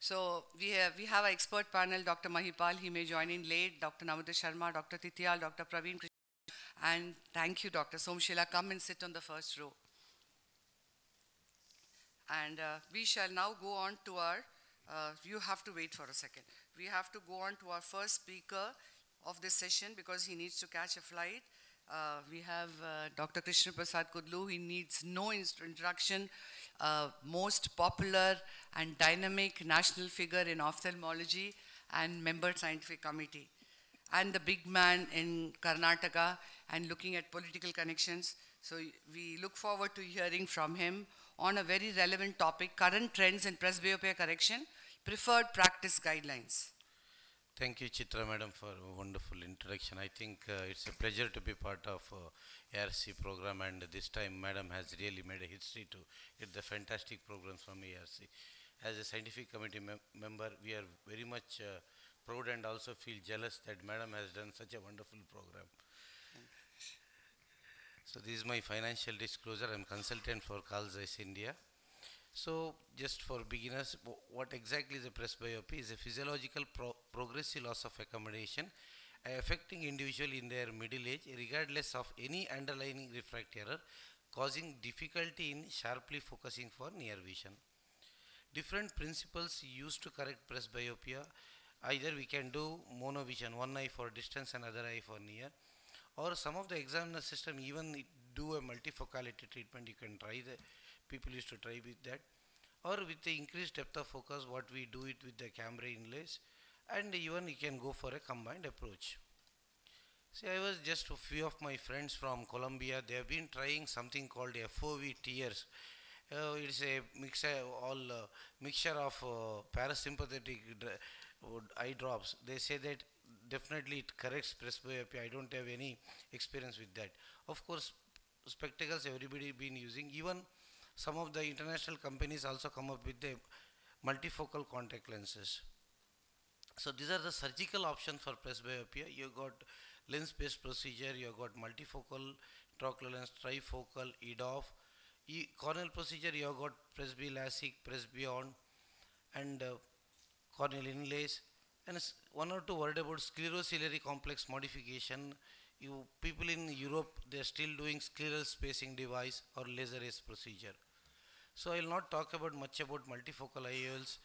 So we have, we have our expert panel, Dr. Mahipal. He may join in late. Dr. Namrata Sharma, Dr. Titiyal, Dr. Praveen. And thank you, Dr. Somshila. Come and sit on the first row. And uh, we shall now go on to our, uh, you have to wait for a second. We have to go on to our first speaker of this session because he needs to catch a flight. Uh, we have uh, Dr. Krishna Prasad Kudlu. He needs no introduction. Uh, most popular and dynamic national figure in ophthalmology and member scientific committee. And the big man in Karnataka and looking at political connections. So we look forward to hearing from him on a very relevant topic, current trends in presbyopia correction, preferred practice guidelines. Thank you, Chitra Madam, for a wonderful introduction. I think uh, it's a pleasure to be part of uh, ARC program, and this time, Madam has really made a history to get the fantastic programs from ARC. As a scientific committee mem member, we are very much uh, proud and also feel jealous that Madam has done such a wonderful program. So this is my financial disclosure. I'm consultant for Carl Zeiss India. So just for beginners, what exactly is a presbyopia? Is a physiological pro progressive loss of accommodation uh, affecting individual in their middle age regardless of any underlying refractive error causing difficulty in sharply focusing for near vision. Different principles used to correct presbyopia. Either we can do monovision, one eye for distance and other eye for near or some of the excimer system even do a multifocality treatment you can try the people used to try with that or with the increased depth of focus what we do it with the KAMRA inlays and even you can go for a combined approach see I was just a few of my friends from Colombia they have been trying something called FOV tears uh, it's a mixture all uh, mixture of uh, parasympathetic eye drops they say that definitely it corrects presbyopia. I don't have any experience with that. Of course, spectacles everybody been using. Even some of the international companies also come up with the multifocal contact lenses. So these are the surgical options for presbyopia. You got lens-based procedure. You got multifocal intraocular lens, trifocal, EDOF. E corneal procedure. You got presby LASIK, Presbyond, and uh, corneal inlays and one or two word about sclerociliary complex modification. You people in Europe they are still doing scleral spacing device or laser procedure. So I will not talk about much about multifocal IOLs.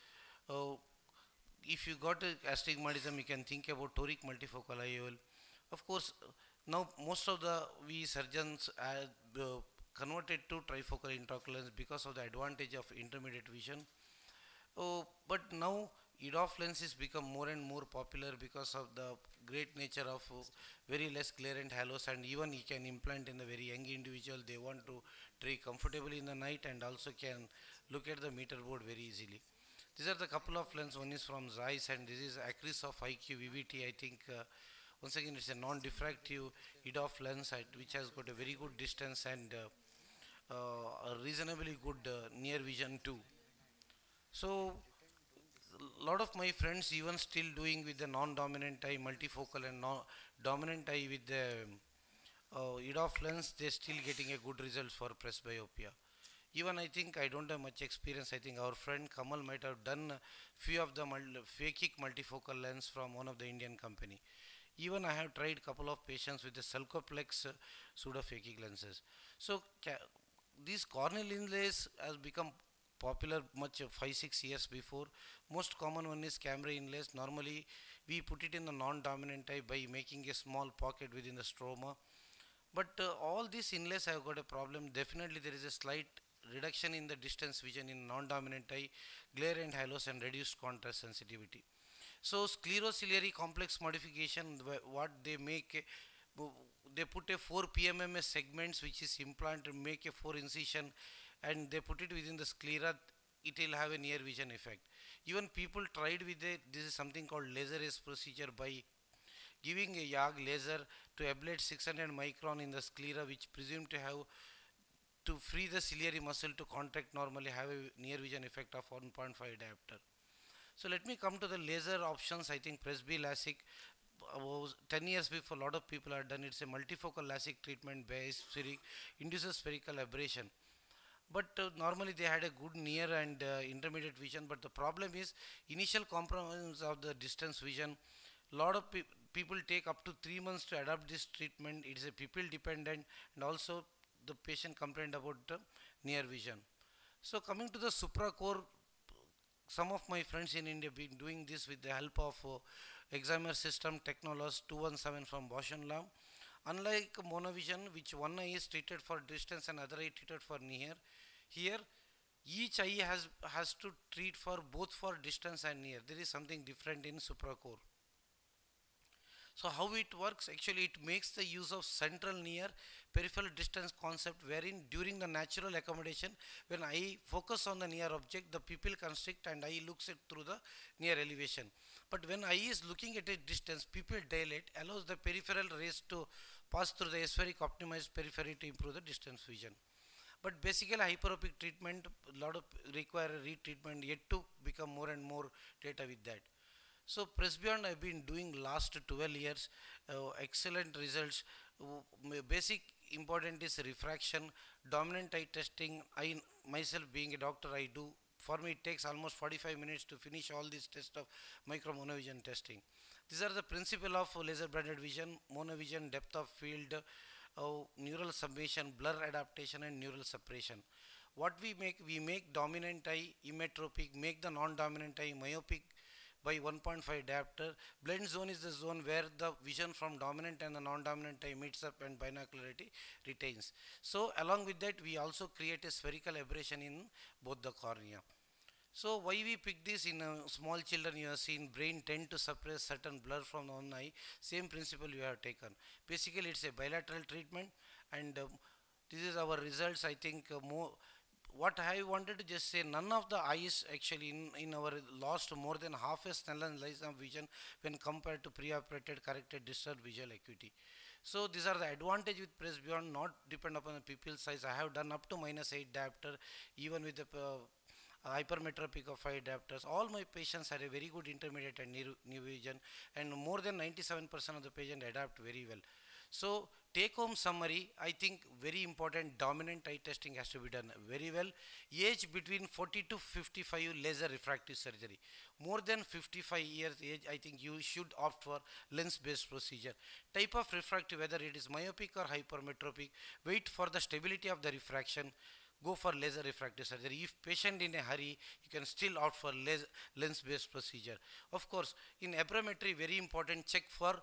If you got astigmatism, you can think about toric multifocal IOL. Of course, now most of the we surgeons are uh, converted to trifocal intraocular lens because of the advantage of intermediate vision. Uh, but now EDOF lenses become more and more popular because of the great nature of uh, very less glare and halos and even you can implant in a very young individual they want to try comfortably in the night and also can look at the meter board very easily. These are the couple of lenses one is from Zeiss and this is AcrySof IQ Vivity I think uh, once again it's a non-diffractive EDOF lens which has got a very good distance and uh, uh, a reasonably good uh, near vision too. So a lot of my friends even still doing with the non-dominant eye multifocal and non dominant eye with the uh, EDOF lens they still getting a good result for presbyopia even I think I don't have much experience I think our friend Kamal might have done a few of the mul phakic multifocal lens from one of the Indian company even I have tried couple of patients with the Selcoplex uh, pseudophakic lenses so these corneal inlays has become popular much uh, 5-6 years before. Most common one is KAMRA inlays. Normally we put it in the non-dominant eye by making a small pocket within the stroma. But uh, all these inlays have got a problem. Definitely there is a slight reduction in the distance vision in non-dominant eye, glare and halos and reduced contrast sensitivity. So sclerociliary complex modification, what they make, they put a 4 PMMA segments which is implanted, make a 4 incision and they put it within the sclera it will have a near vision effect even people tried with it this is something called LaserACE procedure by giving a YAG laser to ablate 600 micron in the sclera which presumed to have to free the ciliary muscle to contract normally have a near vision effect of 1.5 diopter. So let me come to the laser options. I think Presby LASIK was 10 years before a lot of people are done. It's a multifocal LASIK treatment based induces spherical aberration but uh, normally they had a good near and uh, intermediate vision but the problem is initial compromise of the distance vision A lot of pe- people take up to 3 months to adopt this treatment it is a people dependent and also the patient complained about uh, near vision so coming to the Supracor some of my friends in India been doing this with the help of uh, excimer system Technolas 217 from Bausch and Lomb. Unlike monovision, which one eye is treated for distance and other eye treated for near, here each eye has has to treat for both for distance and near. There is something different in Supracor. So how it works? Actually, it makes the use of central near peripheral distance concept wherein during the natural accommodation, when I focus on the near object, the pupil constrict and I looks it through the near elevation. But when eye is looking at a distance, pupil dilate allows the peripheral rays to pass through the aspheric optimized periphery to improve the distance vision. But basically hyperopic treatment, a lot of require retreatment yet to become more and more data with that. So Presbyond I've been doing last 12 years, uh, excellent results. Basic important is refraction, dominant eye testing. I myself being a doctor, I do. For me, it takes almost 45 minutes to finish all these tests of micro monovision testing. These are the principle of laser blended vision, monovision, depth of field, uh, neural summation, blur adaptation, and neural separation. What we make, we make dominant eye emmetropic, make the non-dominant eye myopic, by 1.5 diopter. Blend zone is the zone where the vision from dominant and the non-dominant eye meets up and binocularity retains. So along with that we also create a spherical aberration in both the cornea. So why we pick this in uh, small children you have seen brain tend to suppress certain blur from one eye same principle you have taken. Basically it's a bilateral treatment and um, this is our results I think uh, more what I wanted to just say, none of the eyes actually in, in our lost more than half a Snellen of vision when compared to preoperated corrected disturbed visual acuity. So these are the advantage with Presbyond, not depend upon the pupil size. I have done up to minus 8 diopter, even with the uh, hypermetropic of 5 diopters. All my patients had a very good intermediate and near, near vision, and more than 97% of the patient adapt very well. So take home summary, I think very important dominant eye testing has to be done very well. Age between 40 to 55 laser refractive surgery. More than 55 years age, I think you should opt for lens based procedure. Type of refractive, whether it is myopic or hypermetropic, wait for the stability of the refraction go for laser refractive surgery. If patient in a hurry, you can still opt for lens based procedure. Of course, in aberrometry, very important, check for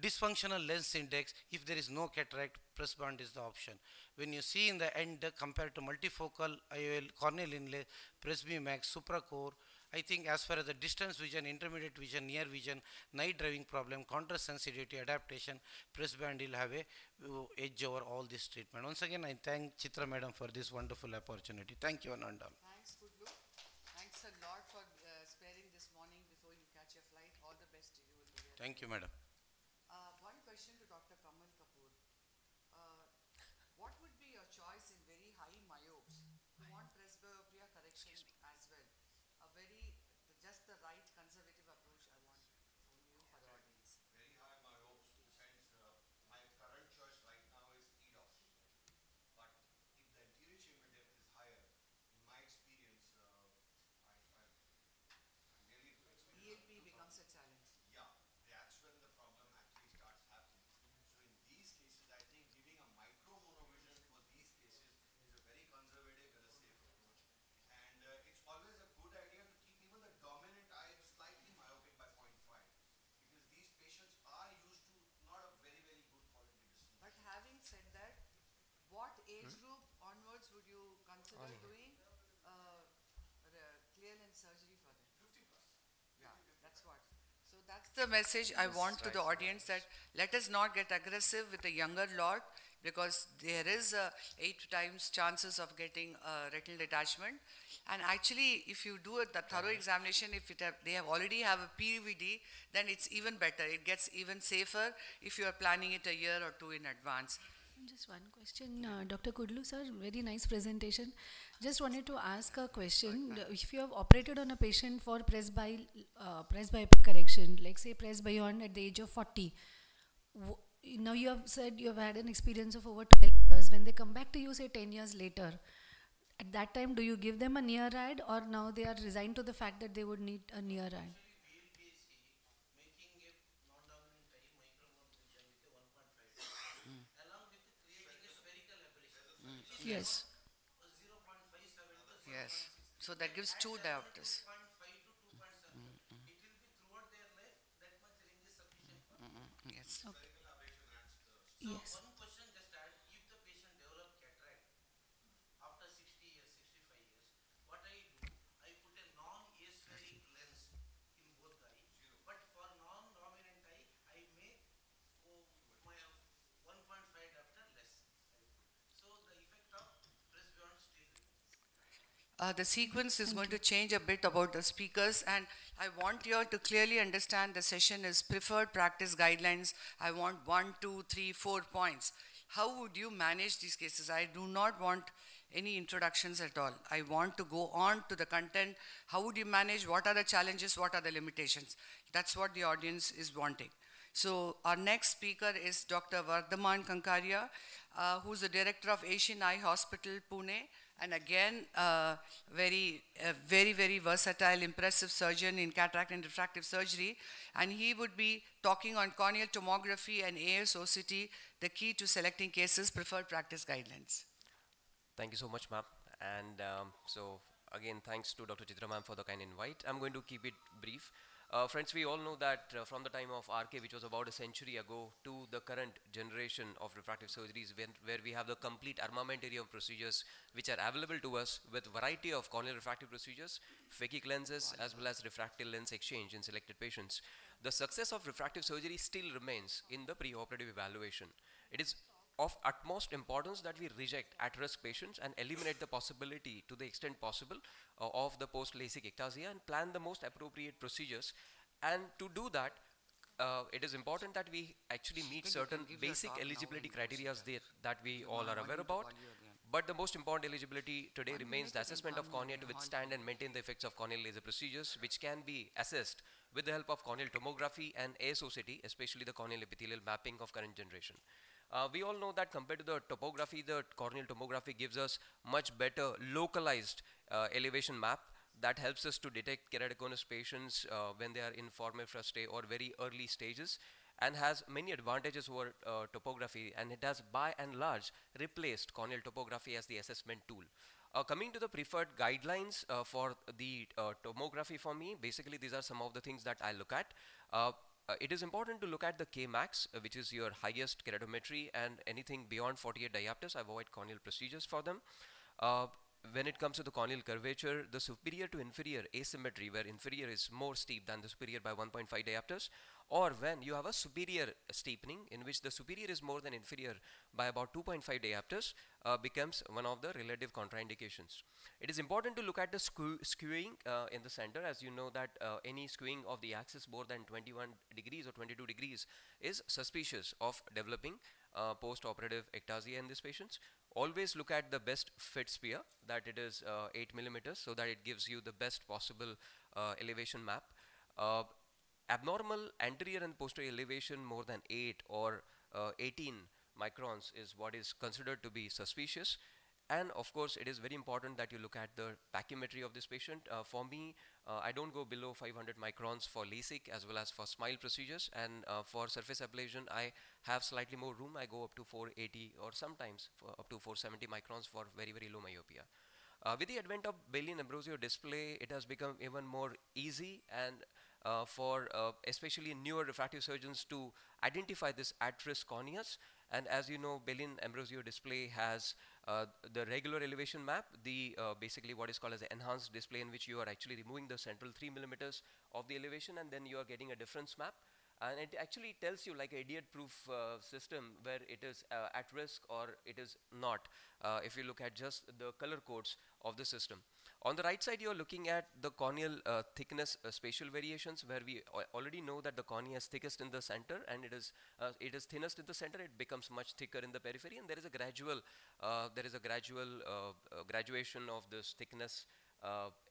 dysfunctional lens index, if there is no cataract, Presbyond is the option. When you see in the end compared to multifocal IOL, corneal inlay, Presby Max, Supracor, I think as far as the distance vision, intermediate vision, near vision, night driving problem, contrast sensitivity, adaptation, Presbyond will have a uh, edge over all this treatment. Once again, I thank Chitra madam for this wonderful opportunity. Thank you, Ananda. Thanks, Kudlu. Thanks a lot for uh, sparing this morning before you catch your flight. All the best to you. Thank you, madam question to Dr. Kamal Kapoor. Uh, what would be your choice in very high myopes? You want presbyopia correction that's the message I want to the audience that let us not get aggressive with the younger lot because there is a eight times chances of getting a retinal detachment. And actually, if you do a, thorough examination, if have, they have already have a PVD, then it's even better. It gets even safer if you are planning it a year or two in advance. Just one question, uh, Dr. Kudlu sir, very nice presentation. Just wanted to ask a question. If you have operated on a patient for presby, uh, correction, like say Presbyond at the age of 40, now you have said you have had an experience of over 12 years. When they come back to you, say 10 years later, At that time, do you give them a near ride or now they are resigned to the fact that they would need a near ride? making a non-dominant eye micro monovision with a 1.5 along with creating a spherical aberration Yes. Yes. So that gives two diopters. 0.5 to 2.7 it will be throughout their life that much range is sufficient for Yes. Yes. one question just add if the patient develop cataract after 60 years 65 years what i do i put a non-aspheric lens in both the eye but for non-dominant eye i make oh, my 1.5 diopter less I put. so the effect of Presbyond still remains Uh, the sequence is going to change a bit about the speakers, and I want you all to clearly understand the session is preferred practice guidelines. I want one, two, three, four points. How would you manage these cases? I do not want any introductions at all. I want to go on to the content. How would you manage? What are the challenges? What are the limitations? That's what the audience is wanting. So our next speaker is Dr. Vardhaman Kankaria, uh, who's the director of Asian Eye Hospital, Pune, and again, uh, very, uh, very, very versatile, impressive surgeon in cataract and refractive surgery. And he would be talking on corneal tomography and ASOCT, the key to selecting cases, preferred practice guidelines. Thank you so much, ma'am. And um, so, again, thanks to Dr. Chitra ma'am for the kind invite. I'm going to keep it brief. Uh, friends, we all know that uh, from the time of RK, which was about a century ago, to the current generation of refractive surgeries, when, where we have the complete armamentarium of procedures which are available to us with variety of corneal refractive procedures, phakic lenses, as well as refractive lens exchange in selected patients. The success of refractive surgery still remains in the preoperative evaluation. It is of utmost importance that we reject at-risk patients and eliminate the possibility to the extent possible uh, of the post-LASIK ectasia and plan the most appropriate procedures. And to do that, uh, it is important that we actually meet Can certain can give your basic eligibility criteria that, that we all are aware about. call you again. But the most important eligibility today One remains the assessment of cornea to withstand and maintain the effects of corneal laser procedures, which can be assessed with the help of corneal tomography and ASOCT, especially the corneal epithelial mapping of current generation. Uh, we all know that compared to the topography, the corneal tomography gives us much better localized uh, elevation map that helps us to detect keratoconus patients uh, when they are in forme fruste or very early stages and has many advantages over uh, topography and it has by and large replaced corneal topography as the assessment tool. Uh, coming to the preferred guidelines uh, for the tomography for me, basically these are some of the things that I look at. Uh, it is important to look at the K-max, uh, which is your highest keratometry and anything beyond 48 diopters, I avoid corneal procedures for them. Uh, when it comes to the corneal curvature, the superior to inferior asymmetry, where inferior is more steep than the superior by 1.5 diopters, or when you have a superior steepening in which the superior is more than inferior by about 2.5 diopters, uh, becomes one of the relative contraindications. It is important to look at the skew skewing uh, in the center, as you know that uh, any skewing of the axis more than 21 degrees or 22 degrees is suspicious of developing uh, post-operative ectasia in these patients. Always look at the best fit sphere, that it is uh, 8 millimeters, so that it gives you the best possible uh, elevation map. Abnormal anterior and posterior elevation more than 8 or uh, 18 microns is what is considered to be suspicious. And of course, it is very important that you look at the pachymetry of this patient. Uh, for me, uh, I don't go below 500 microns for LASIK as well as for SMILE procedures. And uh, for surface ablation, I have slightly more room. I go up to 480 or sometimes up to 470 microns for very, very low myopia. Uh, with the advent of Belin Ambrosio display, it has become even more easy and uh, for uh, especially newer refractive surgeons to identify this at-risk corneas. And as you know, Belin Ambrosio display has uh, the regular elevation map, the uh, basically what is called as the enhanced display in which you are actually removing the central three millimeters of the elevation and then you are getting a difference map. And it actually tells you like a idiot-proof uh, system where it is uh, at risk or it is not, if you look at just the color codes of the system. On the right side, you're looking at the corneal uh, thickness uh, spatial variations where we already know that the cornea is thickest in the center and it is, uh, it is thinnest in the center, it becomes much thicker in the periphery and there is a gradual, uh, there is a gradual uh, uh, graduation of this thickness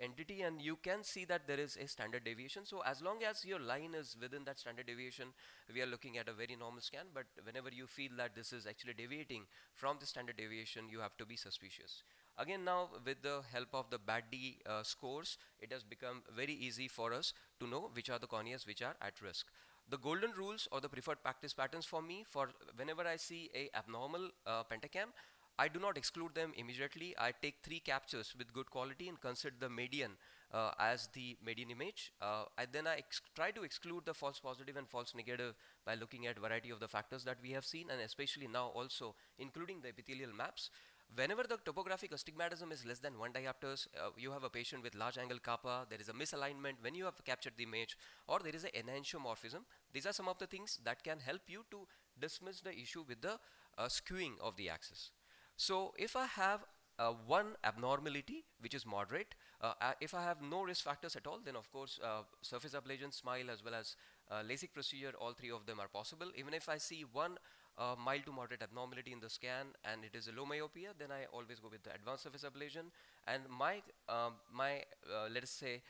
entity and you can see that there is a standard deviation. So as long as your line is within that standard deviation, we are looking at a very normal scan. But whenever you feel that this is actually deviating from the standard deviation, you have to be suspicious. Again now with the help of the BAD-D uh, scores, it has become very easy for us to know which are the corneas which are at risk. The golden rules or the preferred practice patterns for me for whenever I see a abnormal uh, pentacam, I do not exclude them immediately. I take three captures with good quality and consider the median uh, as the median image. Uh, I then I try to exclude the false positive and false negative by looking at variety of the factors that we have seen and especially now also including the epithelial maps. Whenever the topographic astigmatism is less than 1 diopters, uh, you have a patient with large angle kappa, there is a misalignment when you have captured the image, or there is an enantiomorphism. These are some of the things that can help you to dismiss the issue with the uh, skewing of the axis. So if I have uh, one abnormality which is moderate, uh, if I have no risk factors at all, then of course uh, surface ablation, SMILE as well as uh, LASIK procedure, all three of them are possible. Even if I see one uh, mild to moderate abnormality in the scan and it is a low myopia, then I always go with the advanced surface ablation. And my, um, my uh, let us say,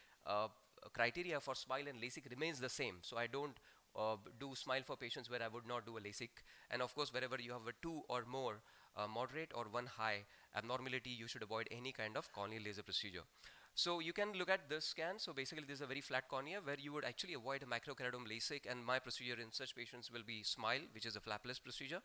criteria for SMILE and LASIK remains the same. So I don't uh, do SMILE for patients where I would not do a LASIK. And of course, wherever you have a two or more uh, moderate or one high abnormality, you should avoid any kind of corneal laser procedure. So you can look at this scan. So basically this is a very flat cornea where you would actually avoid a microkeratome LASIK and my procedure in such patients will be SMILE, which is a flapless procedure.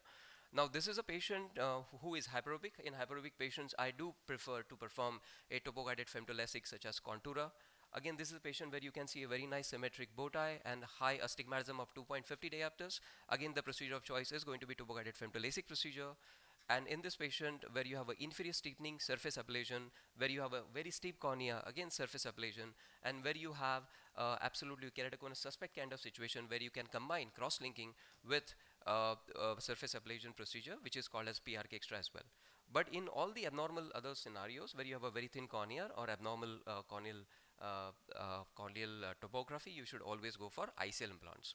Now this is a patient uh, who is hyperopic. In hyperopic patients, I do prefer to perform a topo-guided femtoLASIK such as Contoura. Again, this is a patient where you can see a very nice symmetric bow tie and high astigmatism of 2.50 diopters. Again, the procedure of choice is going to be topo-guided femtoLASIK procedure. And in this patient, where you have an inferior steepening surface ablation, where you have a very steep cornea, again surface ablation, and where you have uh, absolutely keratoconus suspect kind of situation where you can combine cross-linking with uh, uh, surface ablation procedure, which is called as PRK extra as well. But in all the abnormal other scenarios where you have a very thin cornea or abnormal uh, corneal, uh, uh, corneal topography, you should always go for ICL implants.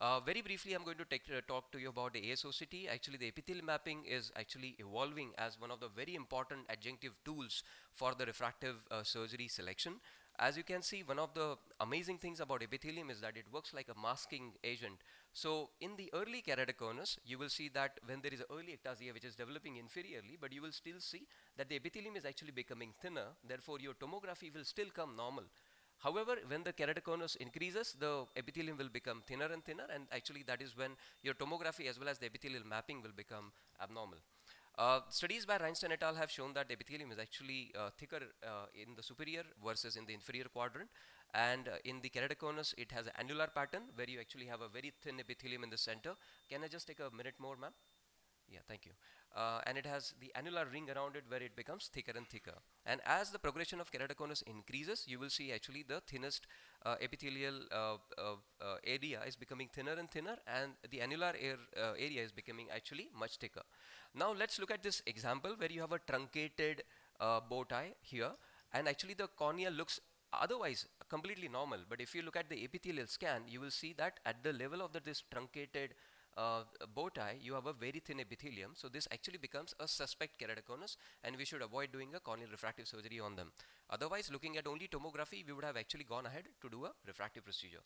Uh, very briefly, I'm going to take, uh, talk to you about the ASOCT. Actually, the epithelial mapping is actually evolving as one of the very important adjunctive tools for the refractive uh, surgery selection. As you can see, one of the amazing things about epithelium is that it works like a masking agent. So in the early keratoconus, you will see that when there is early ectasia which is developing inferiorly, but you will still see that the epithelium is actually becoming thinner. Therefore, your tomography will still come normal. However, when the keratoconus increases, the epithelium will become thinner and thinner, and actually that is when your tomography as well as the epithelial mapping will become abnormal. Uh, studies by Reinstein et al. have shown that the epithelium is actually uh, thicker uh, in the superior versus in the inferior quadrant. And uh, in the keratoconus, it has an annular pattern where you actually have a very thin epithelium in the center. Can I just take a minute more, ma'am? Yeah, thank you uh, and it has the annular ring around it where it becomes thicker and thicker. And as the progression of keratoconus increases, you will see actually the thinnest uh, epithelial uh, uh, uh area is becoming thinner and thinner and the annular air, uh, area is becoming actually much thicker. Now let's look at this example where you have a truncated bow tie here and actually the cornea looks otherwise completely normal but if you look at the epithelial scan you will see that at the level of the, this truncated uh, bow tie, you have a very thin epithelium. So this actually becomes a suspect keratoconus and we should avoid doing a corneal refractive surgery on them. Otherwise, looking at only tomography, we would have actually gone ahead to do a refractive procedure.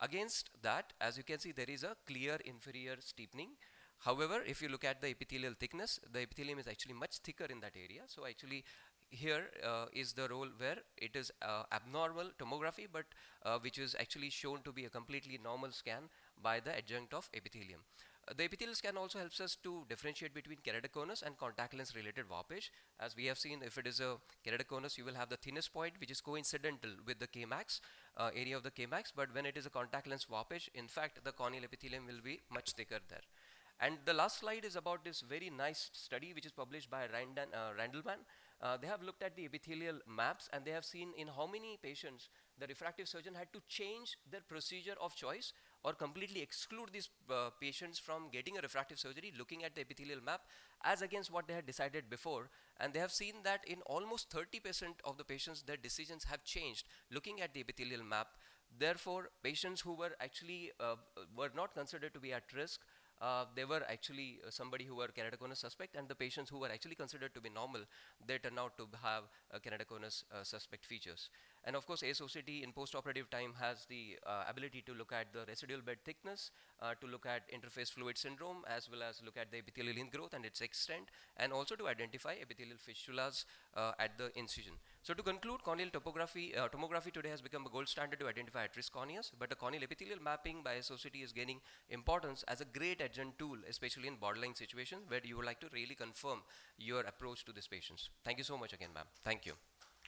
Against that, as you can see, there is a clear inferior steepening. However, if you look at the epithelial thickness, the epithelium is actually much thicker in that area. So actually here uh, is the role where it is uh, abnormal tomography but uh, which is actually shown to be a completely normal scan by the adjunct of epithelium. Uh, the epithelial scan also helps us to differentiate between keratoconus and contact lens related warpage. As we have seen, if it is a keratoconus, you will have the thinnest point, which is coincidental with the Kmax, uh, area of the Kmax. But when it is a contact lens warpage, in fact, the corneal epithelium will be much thicker there. And the last slide is about this very nice study, which is published by Randan, uh, Randleman. Uh, they have looked at the epithelial maps and they have seen in how many patients the refractive surgeon had to change their procedure of choice or completely exclude these uh, patients from getting a refractive surgery looking at the epithelial map as against what they had decided before and they have seen that in almost 30% of the patients their decisions have changed looking at the epithelial map therefore patients who were actually uh, were not considered to be at risk uh, they were actually uh, somebody who were keratoconus suspect and the patients who were actually considered to be normal, they turn out to have uh, keratoconus uh, suspect features. And of course, ASOCT in post-operative time has the uh, ability to look at the residual bed thickness, uh, to look at interface fluid syndrome, as well as look at the epithelial ingrowth and its extent, and also to identify epithelial fistulas uh, at the incision. So to conclude, corneal topography, uh, tomography today has become a gold standard to identify at-risk corneas, but the corneal epithelial mapping by ASOCT is gaining importance as a great adjunct tool, especially in borderline situations where you would like to really confirm your approach to these patients. Thank you so much again, ma'am. Thank you.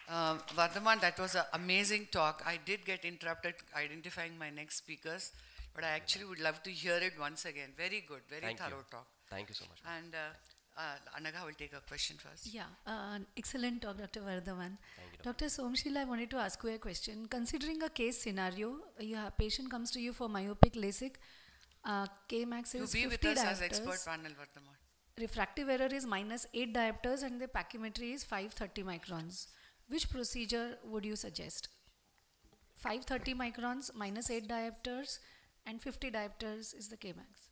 Uh, Vardhaman, that was an amazing talk. I did get interrupted identifying my next speakers, but I actually would love to hear it once again. Very good, very Thank you. thorough talk. Thank you so much. And uh, uh, Anaga will take a question first. Yeah, uh, excellent talk, Dr. Vardhaman. Thank you, Dr. Somshila, I wanted to ask you a question. Considering a case scenario, a patient comes to you for myopic LASIK, uh, K-max To is be with 50 us as expert diopters, panel, Vardhaman. refractive error is minus 8 diopters and the pachymetry is 530 microns. Which procedure would you suggest? 530 microns, minus 8 diopters and 50 diopters is the K-max.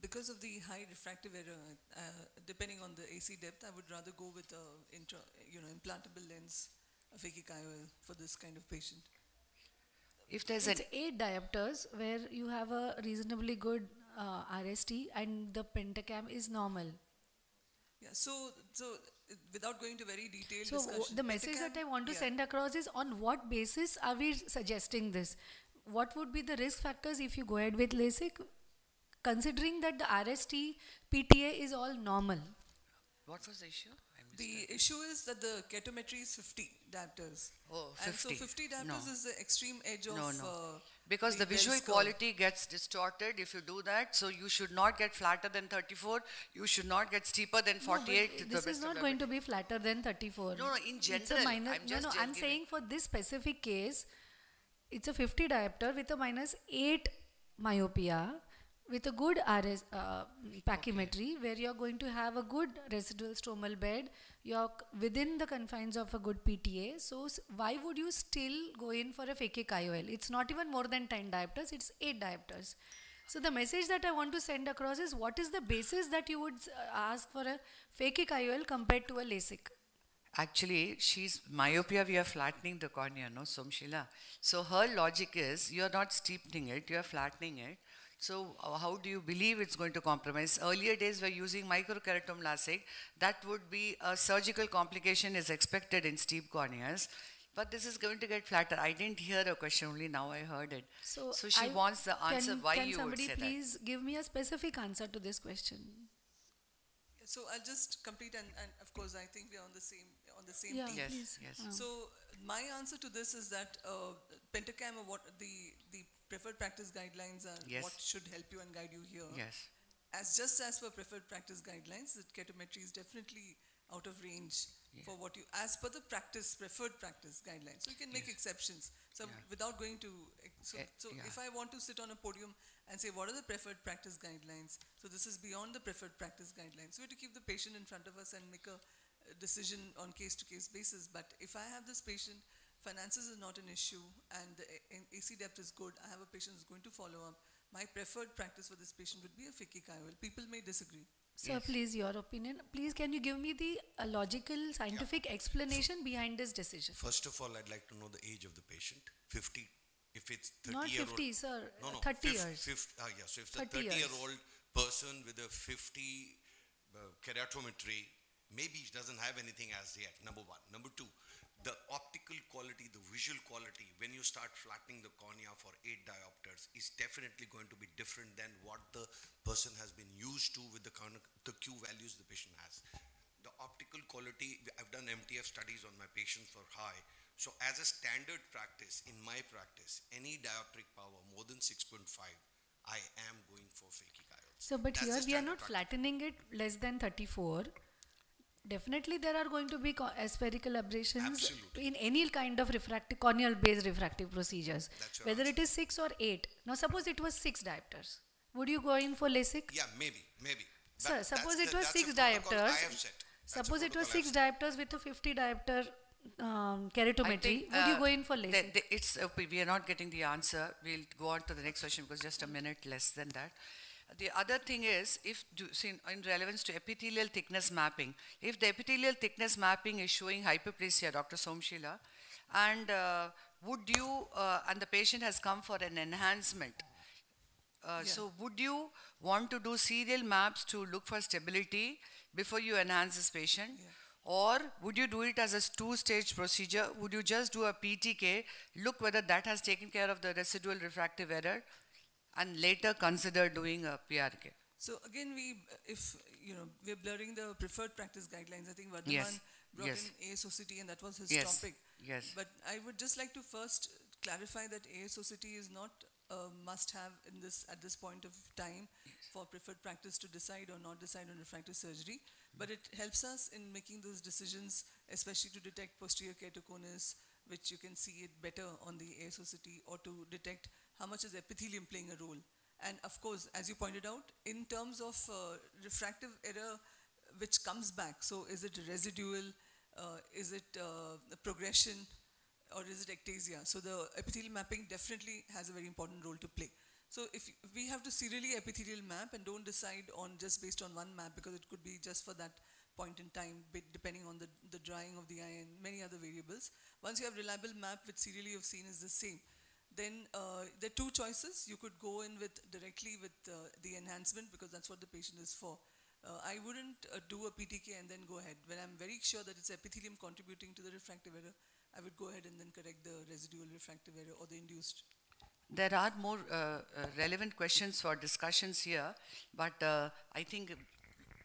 Because of the high refractive error, uh, depending on the AC depth, I would rather go with a intra, you know, implantable lens, a phakic IOL for this kind of patient. If there's an 8 diopters where you have a reasonably good uh, RST and the pentacam is normal. Yeah, so, so without going to very detailed So w- discussion. the message that I want to yeah. send across is on what basis are we suggesting this? What would be the risk factors if you go ahead with LASIK? Considering that the RST PTA is all normal. what was the issue? The that. issue is that the keratometry is 50 diopters. Oh, And so 50. 50 diopters No. is the extreme edge of No, no. uh, Because the visual quality gets distorted if you do that, so you should not get flatter than 34, you should not get steeper than 48. to the this is not going to be flatter than 34. No, no, in It's a general, minus, I'm just no, no, I'm saying for this specific case, it's a 50 diopter with a minus 8 myopia with a good RS uh, pachymetry where you're going to have a good residual stromal bed. You're within the confines of a good PTA. So why would you still go in for a phakic IOL? It's not even more than 10 diopters, it's 8 diopters. So the message that I want to send across is what is the basis that you would uh, ask for a phakic IOL compared to a LASIK? Actually, she's myopia, we are flattening the cornea, no, Somshila. So her logic is you're not steepening it, you're flattening it. So uh, how do you believe it's going to compromise? Earlier days we're using microkeratome LASIK. That would be a surgical complication is expected in steep corneas. But this is going to get flatter. I didn't hear a question, only now I heard it. So, so she I- wants the answer can, why can you would somebody say that. somebody please give me a specific answer to this question? So I'll just complete and, and of course I think we are on the same on the same Yeah, team. Yes, please. yes. Uh, So my answer to this is that uh, Pentacam or what the the preferred practice guidelines are Yes. what should help you and guide you here. Yes. As just as per preferred practice guidelines, that keratometry is definitely out of range for what you as per the practice preferred practice guidelines. So you can make exceptions. So Yeah. without going to so, Eh, so yeah. if I want to sit on a podium and say what are the preferred practice guidelines, so this is beyond the preferred practice guidelines. So we have to keep the patient in front of us and make a decision on case to case basis. But if I have this patient, finances is not an issue and the A- A- AC depth is good, I have a patient who's going to follow up. My preferred practice for this patient would be a phakic IOL. People may disagree. Sir, Yes. please, your opinion. Please, can you give me the uh, logical, scientific explanation behind this decision? First of all, I'd like to know the age of the patient. 50, if it's 30 Not year 50, old. sir. No, no, uh, 30 fif- years. fif- ah, yeah, so if it's a 30 years. year old person with a 50 uh, keratometry, maybe he doesn't have anything as yet, number one. Number two, the optical quality, the visual quality, when you start flattening the cornea for 8 diopters, is definitely going to be different than what the person has been used to with the, the Q values the patient has. The optical quality, I've done MTF studies on my patients for high. So as a standard practice, in my practice, any dioptric power more than 6.5, I am going for phakic IOLs. So, but That's here we are not practice. flattening it less than 34. Definitely, there are going to be co- aspherical aberrations Absolutely. in any kind of refractive, corneal based refractive procedures, That's whether it answer. is 6 or 8. Now, suppose it was 6 diopters. Would you go in for LASIK? Yeah, maybe, maybe. Sir, That- suppose it was that's 6 protocol diopters. have set. That's a Suppose it was 6 diopters with a 50 diopter um, keratometry. think, Would you uh, go in for the- LASIK? the- It's, uh, we we are not getting the answer. We'll go on to the next question because just a minute less than that. The other thing is, if, in relevance to epithelial thickness mapping, if the epithelial thickness mapping is showing hyperplasia, Dr. Somshila, And uh, would you, uh, and the patient has come for an enhancement. Uh, Yeah. So would you want to do serial maps to look for stability before you enhance this patient? Yeah. Or would you do it as a two-stage procedure? Would you just do a PTK, look whether that has taken care of the residual refractive error, and later consider doing a PRK? So again, we, if, you know, we're blurring the preferred practice guidelines. I think Vardhaman Yes, brought yes. in ASOCT and that was his Yes, topic. yes. But I would just like to first clarify that ASOCT is not a must-have in this, at this point of time for preferred practice to decide or not decide on refractive surgery. But it helps us in making those decisions, especially to detect posterior keratoconus, which you can see it better on the ASOCT, or to detect how much is epithelium playing a role. And of course, as you pointed out, in terms of uh, refractive error which comes back, so is it residual, uh, is it uh, progression, or is it ectasia? So the epithelial mapping definitely has a very important role to play. So if we have to serially epithelial map and don't decide on just based on one map because it could be just for that point in time, depending on the, the drying of the eye and many other variables. Once you have reliable map which serially you've seen is the same, then uh, there are two choices. You could go in with directly with uh, the enhancement because that's what the patient is for. Uh, I wouldn't uh, do a PTK and then go ahead. When I'm very sure that it's epithelium contributing to the refractive error, I would go ahead and then correct the residual refractive error or the induced. There are more uh, uh, relevant questions for discussions here, but I think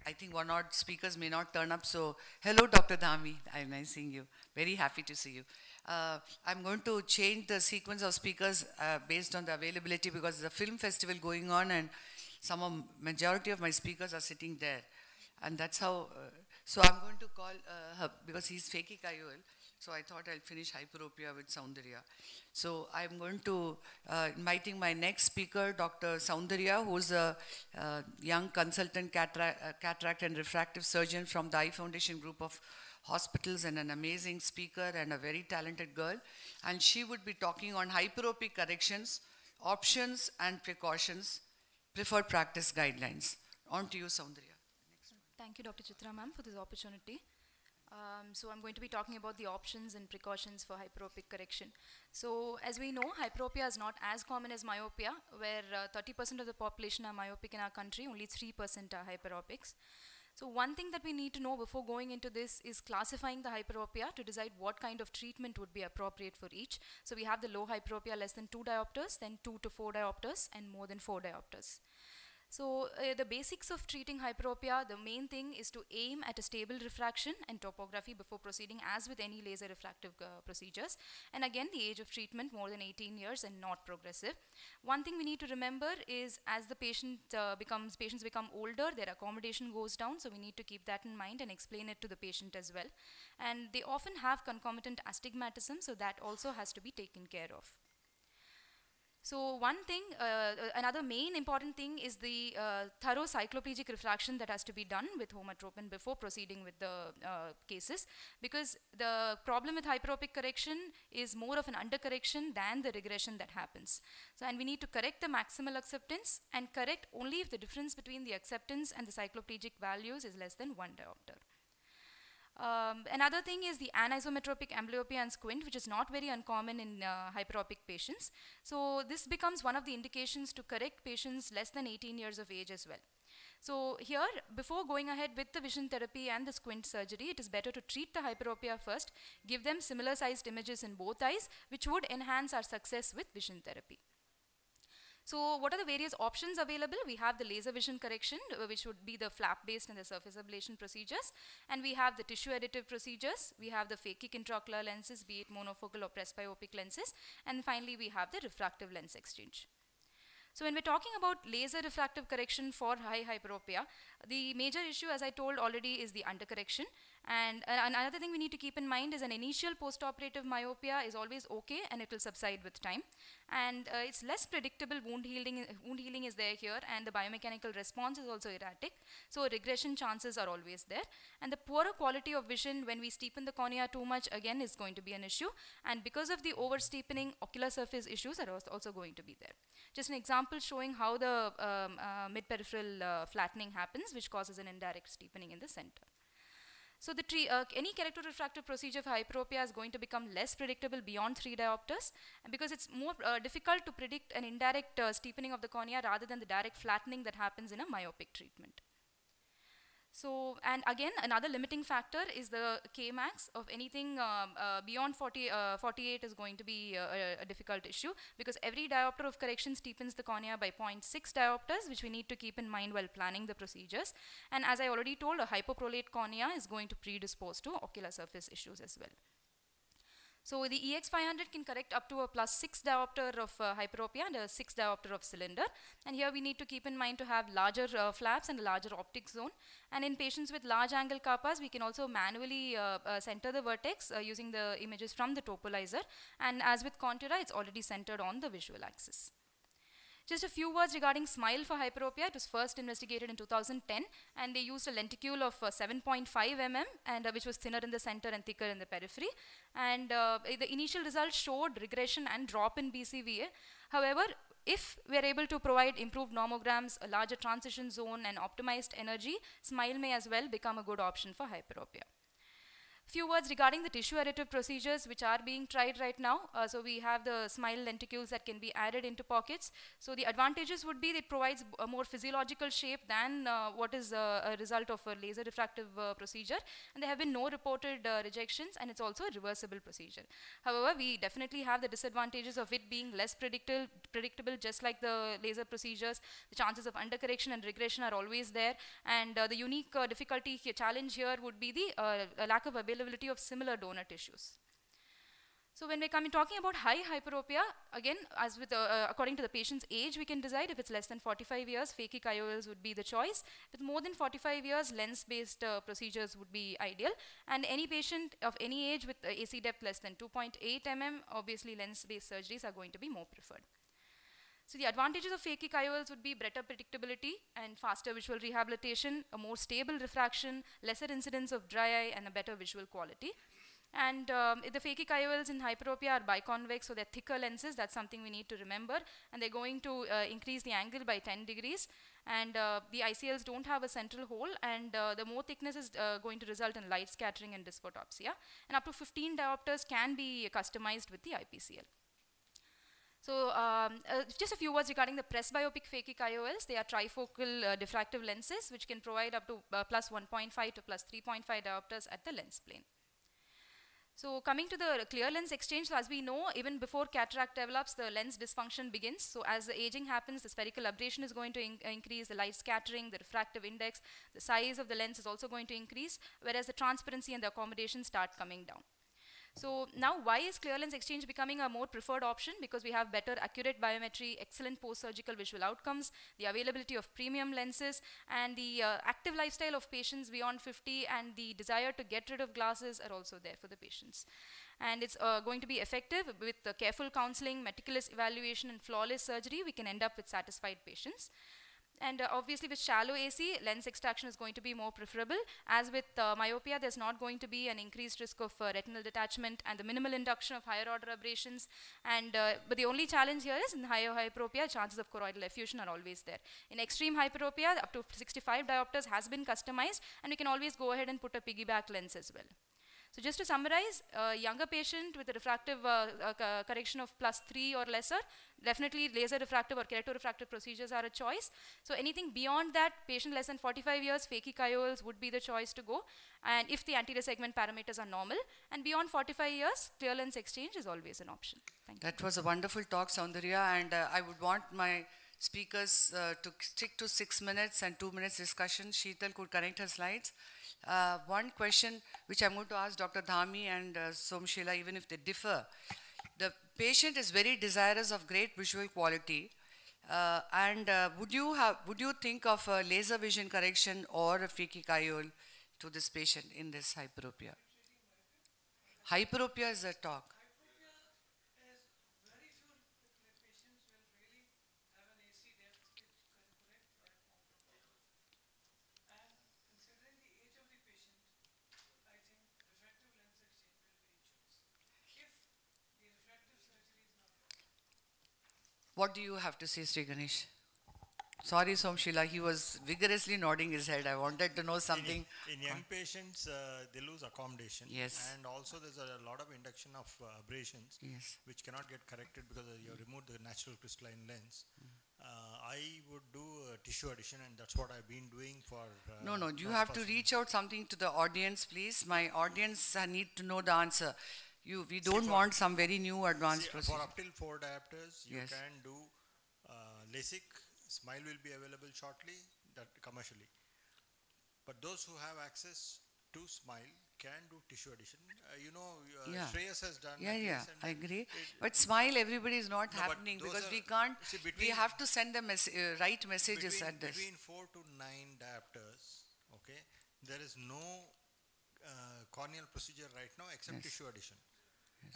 I think one or speakers may not turn up. So, hello, Dr. Dhami. I'm nice seeing you. Very happy to see you. Uh, I'm going to change the sequence of speakers uh, based on the availability because there's a film festival going on, and some of majority of my speakers are sitting there, and that's how. Uh, so I'm going to call uh, her because he's phakic IOL. So I thought I'll finish hyperopia with Soundarya. So I'm going to uh, inviting my next speaker, Dr. Soundarya, who's a uh, young consultant cataract, uh, cataract and refractive surgeon from the Eye Foundation group of hospitals and an amazing speaker and a very talented girl. And she would be talking on hyperopic corrections, options and precautions, preferred practice guidelines. On to you, Soundarya. Thank you, Dr. Chitra ma'am, for this opportunity. Um, so I'm going to be talking about the options and precautions for hyperopic correction. So as we know, hyperopia is not as common as myopia, where 30% of the population are myopic in our country, only 3% are hyperopics. So one thing that we need to know before going into this is classifying the hyperopia to decide what kind of treatment would be appropriate for each. So we have the low hyperopia less than 2 diopters, then 2 to 4 diopters, and more than 4 diopters. So uh, the basics of treating hyperopia, the main thing is to aim at a stable refraction and topography before proceeding as with any laser refractive uh, procedures. And again, the age of treatment more than 18 years and not progressive. One thing we need to remember is as the patient uh, becomes, patients become older, their accommodation goes down. So we need to keep that in mind and explain it to the patient as well. And they often have concomitant astigmatism, so that also has to be taken care of. So one thing, uh, another main important thing is the uh, thorough cycloplegic refraction that has to be done with homatropine before proceeding with the uh, cases because the problem with hyperopic correction is more of an undercorrection than the regression that happens. So and we need to correct the maximal acceptance and correct only if the difference between the acceptance and the cycloplegic values is less than one diopter. Um, another thing is the anisometropic amblyopia and squint, which is not very uncommon in uh, hyperopic patients. So this becomes one of the indications to correct patients less than 18 years of age as well. So here, before going ahead with the vision therapy and the squint surgery, it is better to treat the hyperopia first, give them similar sized images in both eyes, which would enhance our success with vision therapy. So what are the various options available? We have the laser vision correction, uh, which would be the flap-based and the surface ablation procedures. And we have the tissue additive procedures. We have the phakic intraocular lenses, be it monofocal or presbyopic lenses. And finally, we have the refractive lens exchange. So when we're talking about laser refractive correction for high hyperopia, the major issue, as I told already, is the undercorrection. And uh, another thing we need to keep in mind is an initial postoperative myopia is always okay and it will subside with time. And uh, it's less predictable wound healing, wound healing is there here and the biomechanical response is also erratic. So regression chances are always there. And the poorer quality of vision when we steepen the cornea too much again is going to be an issue. And because of the over steepening, ocular surface issues are also going to be there. Just an example showing how the um, uh, mid-peripheral uh, flattening happens which causes an indirect steepening in the center. So the tre- uh, any keratorefractive procedure of hyperopia is going to become less predictable beyond 3 diopters and because it's more uh, difficult to predict an indirect uh, steepening of the cornea rather than the direct flattening that happens in a myopic treatment. So, and again, another limiting factor is the K-max of anything um, uh, beyond 40, uh, 48 is going to be uh, a, a, difficult issue because every diopter of correction steepens the cornea by 0.6 diopters, which we need to keep in mind while planning the procedures. And as I already told, a hyperprolate cornea is going to predispose to ocular surface issues as well. So the EX500 can correct up to a plus 6 diopter of uh, hyperopia and a 6 diopter of cylinder. And here we need to keep in mind to have larger uh, flaps and a larger optic zone. And in patients with large angle kappas, we can also manually uh, uh center the vertex uh, using the images from the Topolyzer. And as with Contoura, it's already centered on the visual axis. Just a few words regarding SMILE for hyperopia. It was first investigated in 2010 and they used a lenticule of uh, 7.5 mm and uh, which was thinner in the center and thicker in the periphery. And uh, the initial results showed regression and drop in BCVA. However, if we are able to provide improved normograms, a larger transition zone and optimized energy, SMILE may as well become a good option for hyperopia. Few words regarding the tissue additive procedures which are being tried right now. Uh, so we have the smile lenticules that can be added into pockets. So the advantages would be it provides a more physiological shape than uh, what is uh, a result of a laser refractive uh, procedure. And there have been no reported uh, rejections and it's also a reversible procedure. However, we definitely have the disadvantages of it being less predictable, predictable just like the laser procedures. The chances of undercorrection and regression are always there. And uh, the unique difficulty challenge here would be the lack of ability availability of similar donor tissues. So when we come in talking about high hyperopia, again, as with uh, uh, according to the patient's age, we can decide if it's less than 45 years, phakic IOLs would be the choice. With more than 45 years, lens-based uh, procedures would be ideal. And any patient of any age with uh, AC depth less than 2.8 mm, obviously lens-based surgeries are going to be more preferred. So the advantages of phakic IOLs would be better predictability and faster visual rehabilitation, a more stable refraction, lesser incidence of dry eye, and a better visual quality. And um, the phakic IOLs in hyperopia are biconvex, so they're thicker lenses. That's something we need to remember. And they're going to uh, increase the angle by 10 degrees. And uh, the ICLs don't have a central hole, and uh, the more thickness is uh, going to result in light scattering and dysphotopsia. And up to 15 diopters can be customized with the IPCL. So um, uh, just a few words regarding the presbyopic phakic IOLs. They are trifocal uh, diffractive lenses which can provide up to uh, plus 1.5 to plus 3.5 diopters at the lens plane. So coming to the clear lens exchange, so as we know, even before cataract develops, the lens dysfunction begins. So as the aging happens, the spherical aberration is going to in increase, the light scattering, the refractive index, the size of the lens is also going to increase, whereas the transparency and the accommodation start coming down. So now why is clear lens exchange becoming a more preferred option? Because we have better accurate biometry, excellent post-surgical visual outcomes, the availability of premium lenses, and the uh, active lifestyle of patients beyond 50 and the desire to get rid of glasses are also there for the patients. And it's uh, going to be effective with careful counseling, meticulous evaluation, and flawless surgery. We can end up with satisfied patients. And uh, obviously with shallow AC, lens extraction is going to be more preferable. As with uh, myopia, there's not going to be an increased risk of uh, retinal detachment and the minimal induction of higher order aberrations. And, uh, but the only challenge here is in higher hyperopia, chances of choroidal effusion are always there. In extreme hyperopia, up to 65 diopters has been customized and we can always go ahead and put a piggyback lens as well. So just to summarize, a younger patient with a refractive uh, uh, correction of plus 3 or lesser, definitely laser refractive or keratorefractive procedures are a choice. So anything beyond that, patient less than 45 years, IOLs would be the choice to go. And if the anterior segment parameters are normal, and beyond 45 years, clear lens exchange is always an option. Thank you. that you. was a wonderful talk, Soundarya, and uh, I would want my speakers uh, to stick to six minutes and two minutes discussion. Sheetal could connect her slides. Uh, one question which I'm going to ask Dr. Dhami and uh, Somshila, even if they differ. The patient is very desirous of great visual quality. Uh, and uh, would you have, would you think of a laser vision correction or a phakic IOL to this patient in this hyperopia? Hyperopia is a talk. What do you have to say, Sri Ganesh? Sorry, Somshila, he was vigorously nodding his head. I wanted to know something. In, in young patients, uh, they lose accommodation. Yes. And also, there's a lot of induction of uh, aberrations, Yes. which cannot get corrected because you have removed the natural crystalline lens. Uh, I would do uh, tissue addition, and that's what I've been doing for. Uh, No, no, you have to reach out something to the audience, please. My audience uh, need to know the answer. You, we don't for- want some very new advanced See, procedure. For up till four diopters, you Yes. can do uh, LASIK. Smile will be available shortly, that commercially. But those who have access to Smile can do tissue addition. Uh, you know, uh, Yeah. Shreyas has done. Yeah, yeah, I agree. But smile, everybody is not No, happening because we can't, see, we have to send the mes- uh, right messages between, at this. between four to nine diopters, okay, there is no uh, corneal procedure right now except Yes. tissue addition.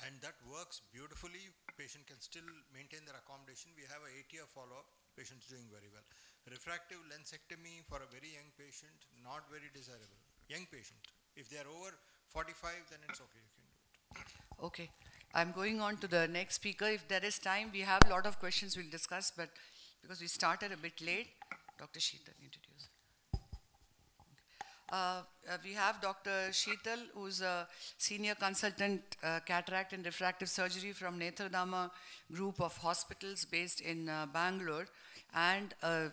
And that works beautifully. Patient can still maintain their accommodation. We have a eight-year follow-up. Patient's doing very well. Refractive lensectomy for a very young patient, not very desirable. Young patient. If they are over 45, then it's okay. You can do it. Okay, I'm going on to the next speaker. If there is time, we have a lot of questions we'll discuss, but because we started a bit late, Dr. Sheetal, introduce. Uh, we have Dr. Sheetal, who's a senior consultant uh, cataract and refractive surgery from Nethradhama group of hospitals based in uh, Bangalore. And uh,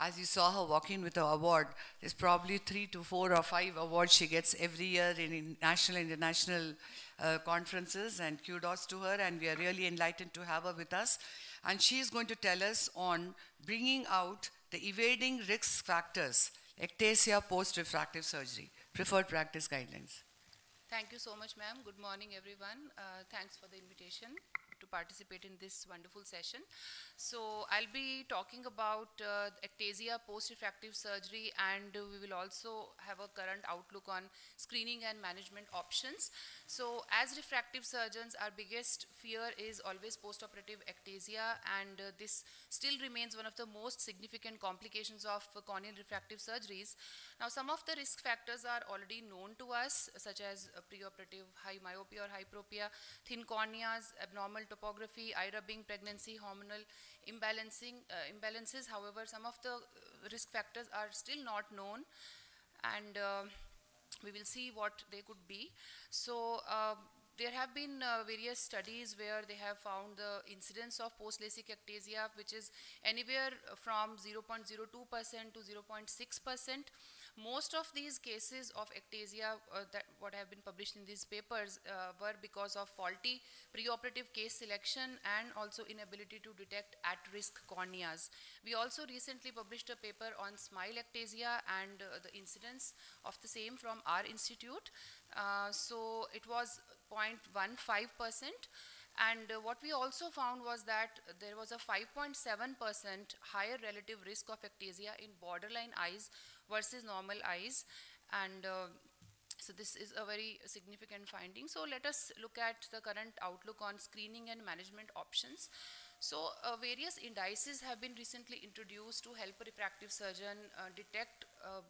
as you saw her walking with her award, there's probably three to four or five awards she gets every year in, in national and international uh, conferences. And kudos to her, and we are really enlightened to have her with us. And she is going to tell us on bringing out the evading risk factors, ectasia post-refractive surgery, preferred practice guidelines. Thank you so much, ma'am. Good morning, everyone. Uh, thanks for the invitation to participate in this wonderful session. So I'll be talking about uh, ectasia post-refractive surgery and we will also have a current outlook on screening and management options. So as refractive surgeons, our biggest fear is always post-operative ectasia and uh, this still remains one of the most significant complications of uh, corneal refractive surgeries. Now some of the risk factors are already known to us such as uh, preoperative high myopia or hyperopia, thin corneas, abnormal topography, eye rubbing, pregnancy, hormonal imbalancing, uh, imbalances. However, some of the uh, risk factors are still not known and uh, we will see what they could be. So uh, there have been uh, various studies where they have found the incidence of post-LASIK ectasia, which is anywhere from 0.02% to 0.6%. Most of these cases of ectasia uh, that what have been published in these papers uh, were because of faulty preoperative case selection and also inability to detect at-risk corneas. We also recently published a paper on smile ectasia and uh, the incidence of the same from our institute. Uh, so it was 0.15%. And uh, what we also found was that there was a 5.7% higher relative risk of ectasia in borderline eyes versus normal eyes. And uh, so this is a very significant finding. So let us look at the current outlook on screening and management options. So uh, various indices have been recently introduced to help a refractive surgeon uh, detect uh,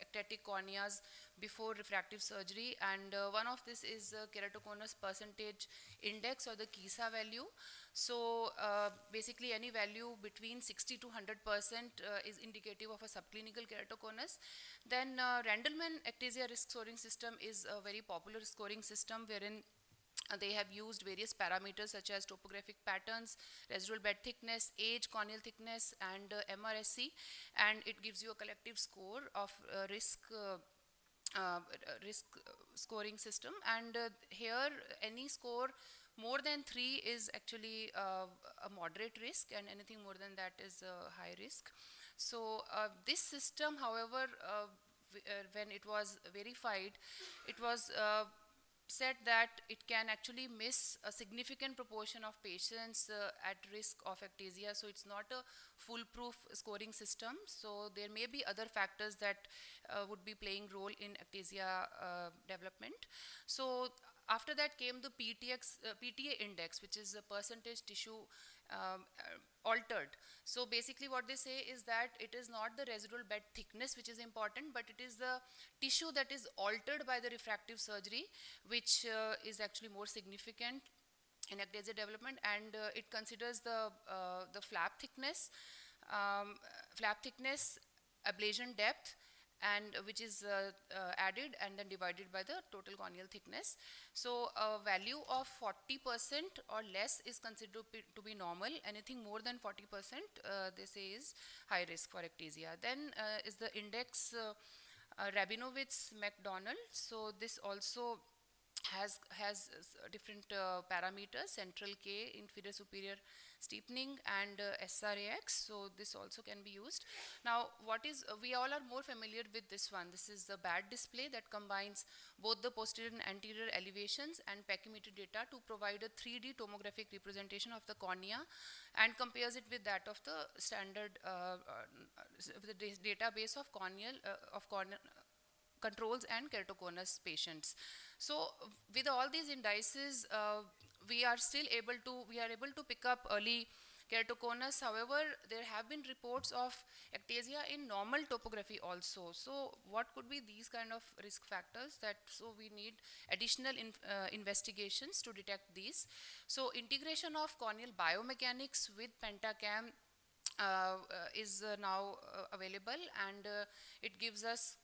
ectatic corneas before refractive surgery and uh, one of this is keratoconus percentage index or the KISA value. So uh, basically any value between 60 to 100 percent uh, is indicative of a subclinical keratoconus. Then uh, Randleman ectasia risk scoring system is a very popular scoring system wherein uh, they have used various parameters such as topographic patterns, residual bed thickness, age, corneal thickness, and uh, MRSE, and it gives you a collective score of uh, risk. Risk scoring system and here any score more than 3 is actually uh, a moderate risk and anything more than that is a high risk so this system however when it was verified it was said that it can actually miss a significant proportion of patients uh, at risk of ectasia. So it's not a foolproof scoring system. So there may be other factors that uh, would be playing role in ectasia uh, development. So after that came the PTX, PTA index, which is a percentage tissue um, altered. So basically what they say is that it is not the residual bed thickness which is important, but it is the tissue that is altered by the refractive surgery, which uh, is actually more significant in ectasia development and uh, it considers the, uh, the flap thickness, um, flap thickness, ablation depth, and uh, which is uh, uh, added and then divided by the total corneal thickness. So a value of 40% or less is considered to be, normal. Anything more than 40% uh, they say is high risk for ectasia. Then uh, is the index uh, Rabinowitz McDonnell. So this also has has different uh, parameters central k inferior superior steepening and uh, SRAX so this also can be used now what is uh, we all are more familiar with this one this is the BAD display that combines both the posterior and anterior elevations and pachymetry data to provide a 3D tomographic representation of the cornea and compares it with that of the standard uh, uh the database of corneal uh, of corneal controls and keratoconus patients. So with all these indices, uh, we are still able to, we are able to pick up early keratoconus. However, there have been reports of ectasia in normal topography also. So what could be these kind of risk factors that, so we need additional in, uh, investigations to detect these. So integration of corneal biomechanics with pentacam uh, uh, is uh, now uh, available and uh, it gives us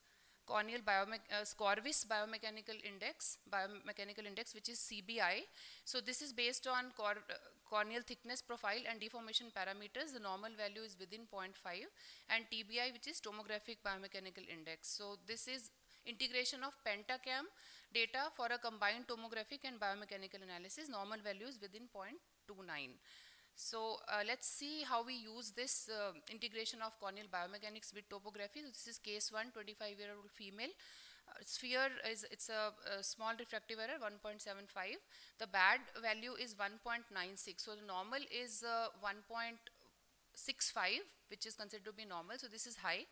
corneal biome uh, Corvis biomechanical index, biomechanical index, which is CBI. So this is based on cor uh, corneal thickness profile and deformation parameters. The normal value is within 0.5 and TBI, which is tomographic biomechanical index. So this is integration of pentacam data for a combined tomographic and biomechanical analysis. Normal values within 0.29. So uh, let's see how we use this uh, integration of corneal biomechanics with topography. So this is case one, 25 year old female. Uh, sphere is it's a, a, small refractive error 1.75. The BAD value is 1.96. So the normal is uh, 1.65 which is considered to be normal. So this is high.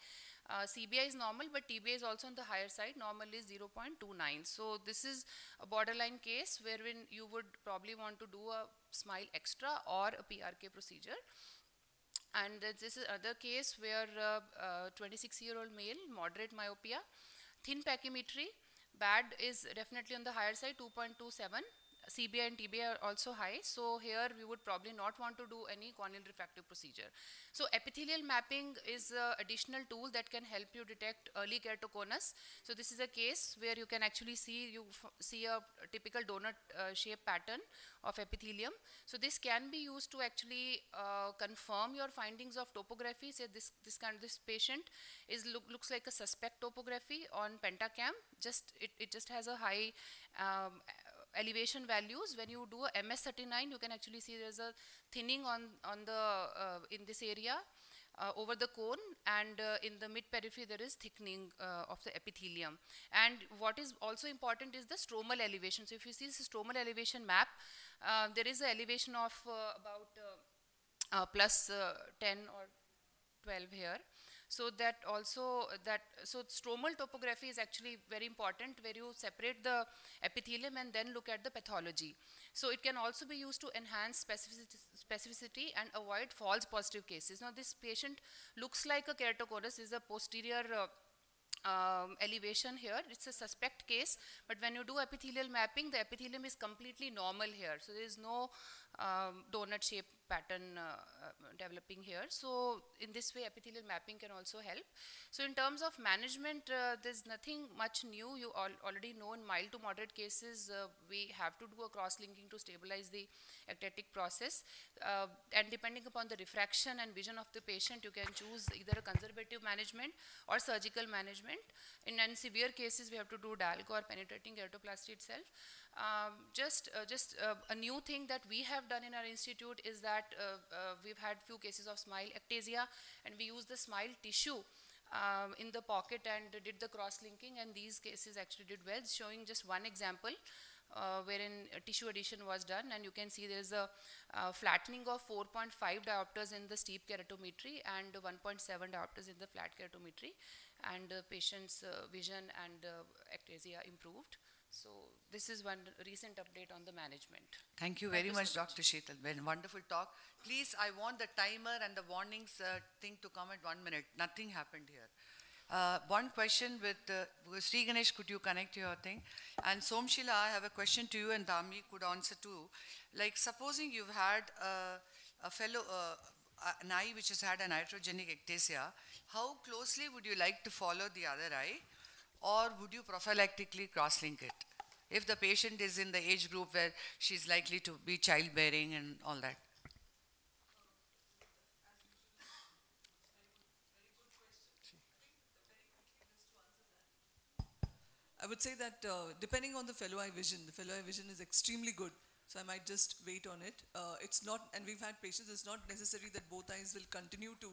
Uh, CBI is normal, but TBI is also on the higher side. Normal is 0.29. So this is a borderline case wherein you would probably want to do a smile extra or a PRK procedure. And this is another case where 26-year-old uh, uh, male, moderate myopia, thin pachymetry, BAD is definitely on the higher side, 2.27 CBI and TBI are also high. So here we would probably not want to do any corneal refractive procedure. So epithelial mapping is an additional tool that can help you detect early keratoconus. So this is a case where you can actually see you see a typical donut uh, shape pattern of epithelium. So this can be used to actually uh, confirm your findings of topography. Say this this kind of this patient is look, looks like a suspect topography on pentacam. Just it, it just has a high um, elevation values, when you do a MS39, you can actually see there's a thinning on, on the, uh, in this area uh, over the cone and uh, in the mid periphery there is thickening uh, of the epithelium. And what is also important is the stromal elevation. So if you see this stromal elevation map, uh, there is an elevation of about plus 10 or 12 here. So that also that so stromal topography is actually very important where you separate the epithelium and then look at the pathology. So it can also be used to enhance specificity, and avoid false positive cases. Now this patient looks like a keratoconus is a posterior uh, um, elevation here. It's a suspect case, but when you do epithelial mapping, the epithelium is completely normal here. So there is no um, donut shape pattern uh, uh, developing here. So in this way, epithelial mapping can also help. So in terms of management, uh, there's nothing much new. You all already know in mild to moderate cases, uh, we have to do a cross-linking to stabilize the ectatic process. Uh, and depending upon the refraction and vision of the patient, you can choose either a conservative management or surgical management. In, in severe cases, we have to do DALK or penetrating keratoplasty itself. Um, just uh, just uh, a new thing that we have done in our institute is that uh, uh we've had few cases of smile ectasia and we use the smile tissue um, in the pocket and did the cross-linking and these cases actually did well showing just one example uh, wherein tissue addition was done and you can see there's a uh, flattening of 4.5 diopters in the steep keratometry and 1.7 diopters in the flat keratometry and the patient's vision and ectasia improved. So this is one recent update on the management. Thank you Thank very you much, so Dr. Sheetal. Well, wonderful talk. Please, I want the timer and the warnings uh, thing to come at one minute. Nothing happened here. Uh, one question with uh, Sri Ganesh, could you connect your thing? And Somshila, I have a question to you and Dhami could answer too. Like supposing you've had a fellow, uh, an eye which has had an iatrogenic ectasia, how closely would you like to follow the other eye or would you prophylactically cross-link it? If the patient is in the age group where she's likely to be childbearing and all that. I would say that uh, depending on the fellow eye vision, the fellow eye vision is extremely good. So I might just wait on it. Uh, it's not, and we've had patients, it's not necessary that both eyes will continue to,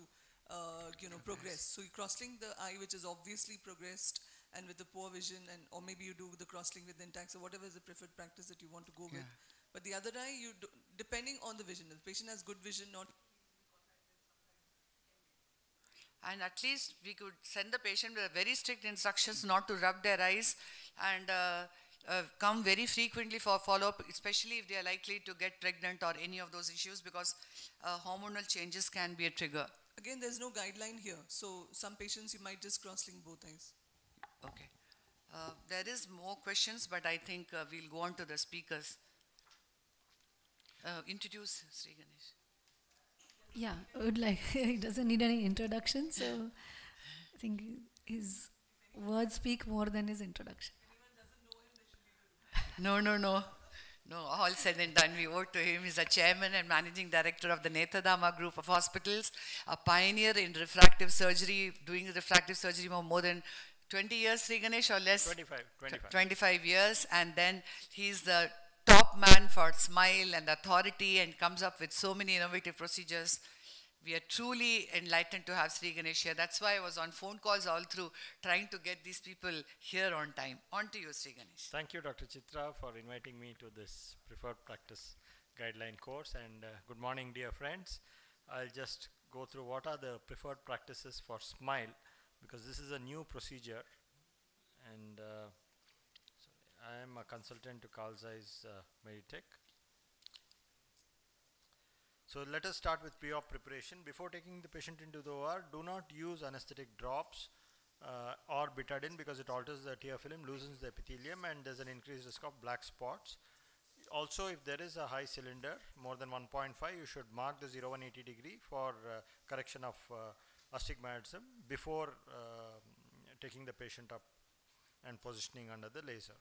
uh, you know, progress. So you crosslink the eye which is obviously progressed and with the poor vision, and or maybe you do with the crosslink with the intact, so whatever is the preferred practice that you want to go with. But the other eye, you do, depending on the vision, if the patient has good vision, not And at least we could send the patient with very strict instructions not to rub their eyes and uh, uh, come very frequently for follow-up, especially if they are likely to get pregnant or any of those issues because uh, hormonal changes can be a trigger. Again, there's no guideline here. So some patients you might just cross-link both eyes. Okay. Uh, there is more questions, but I think uh, we'll go on to the speakers. Uh, introduce Sri Ganesh. Yeah, I would like, he doesn't need any introduction, so I think his words speak more than his introduction. No, no, no. No, all said and done. We owe to him. He's the chairman and managing director of the Nethradhama Group of Hospitals, a pioneer in refractive surgery, doing refractive surgery for more than 20 years, Sri Ganesh, or less? 25, 25. 25 years. And then he's the top man for Smile and authority and comes up with so many innovative procedures. We are truly enlightened to have Sri Ganesh here. That's why I was on phone calls all through trying to get these people here on time. On to you, Sri Ganesh. Thank you, Dr. Chitra, for inviting me to this preferred practice guideline course. And uh, good morning, dear friends. I'll just go through what are the preferred practices for SMILE because this is a new procedure. And uh, sorry, I am a consultant to Carl Zeiss uh, Meditec. So let us start with pre-op preparation. Before taking the patient into the OR, do not use anesthetic drops uh, or betadine because it alters the tear film, loosens the epithelium and there's an increased risk of black spots. Also, if there is a high cylinder, more than 1.5, you should mark the 0180 degree for uh, correction of uh, astigmatism before uh, taking the patient up and positioning under the laser.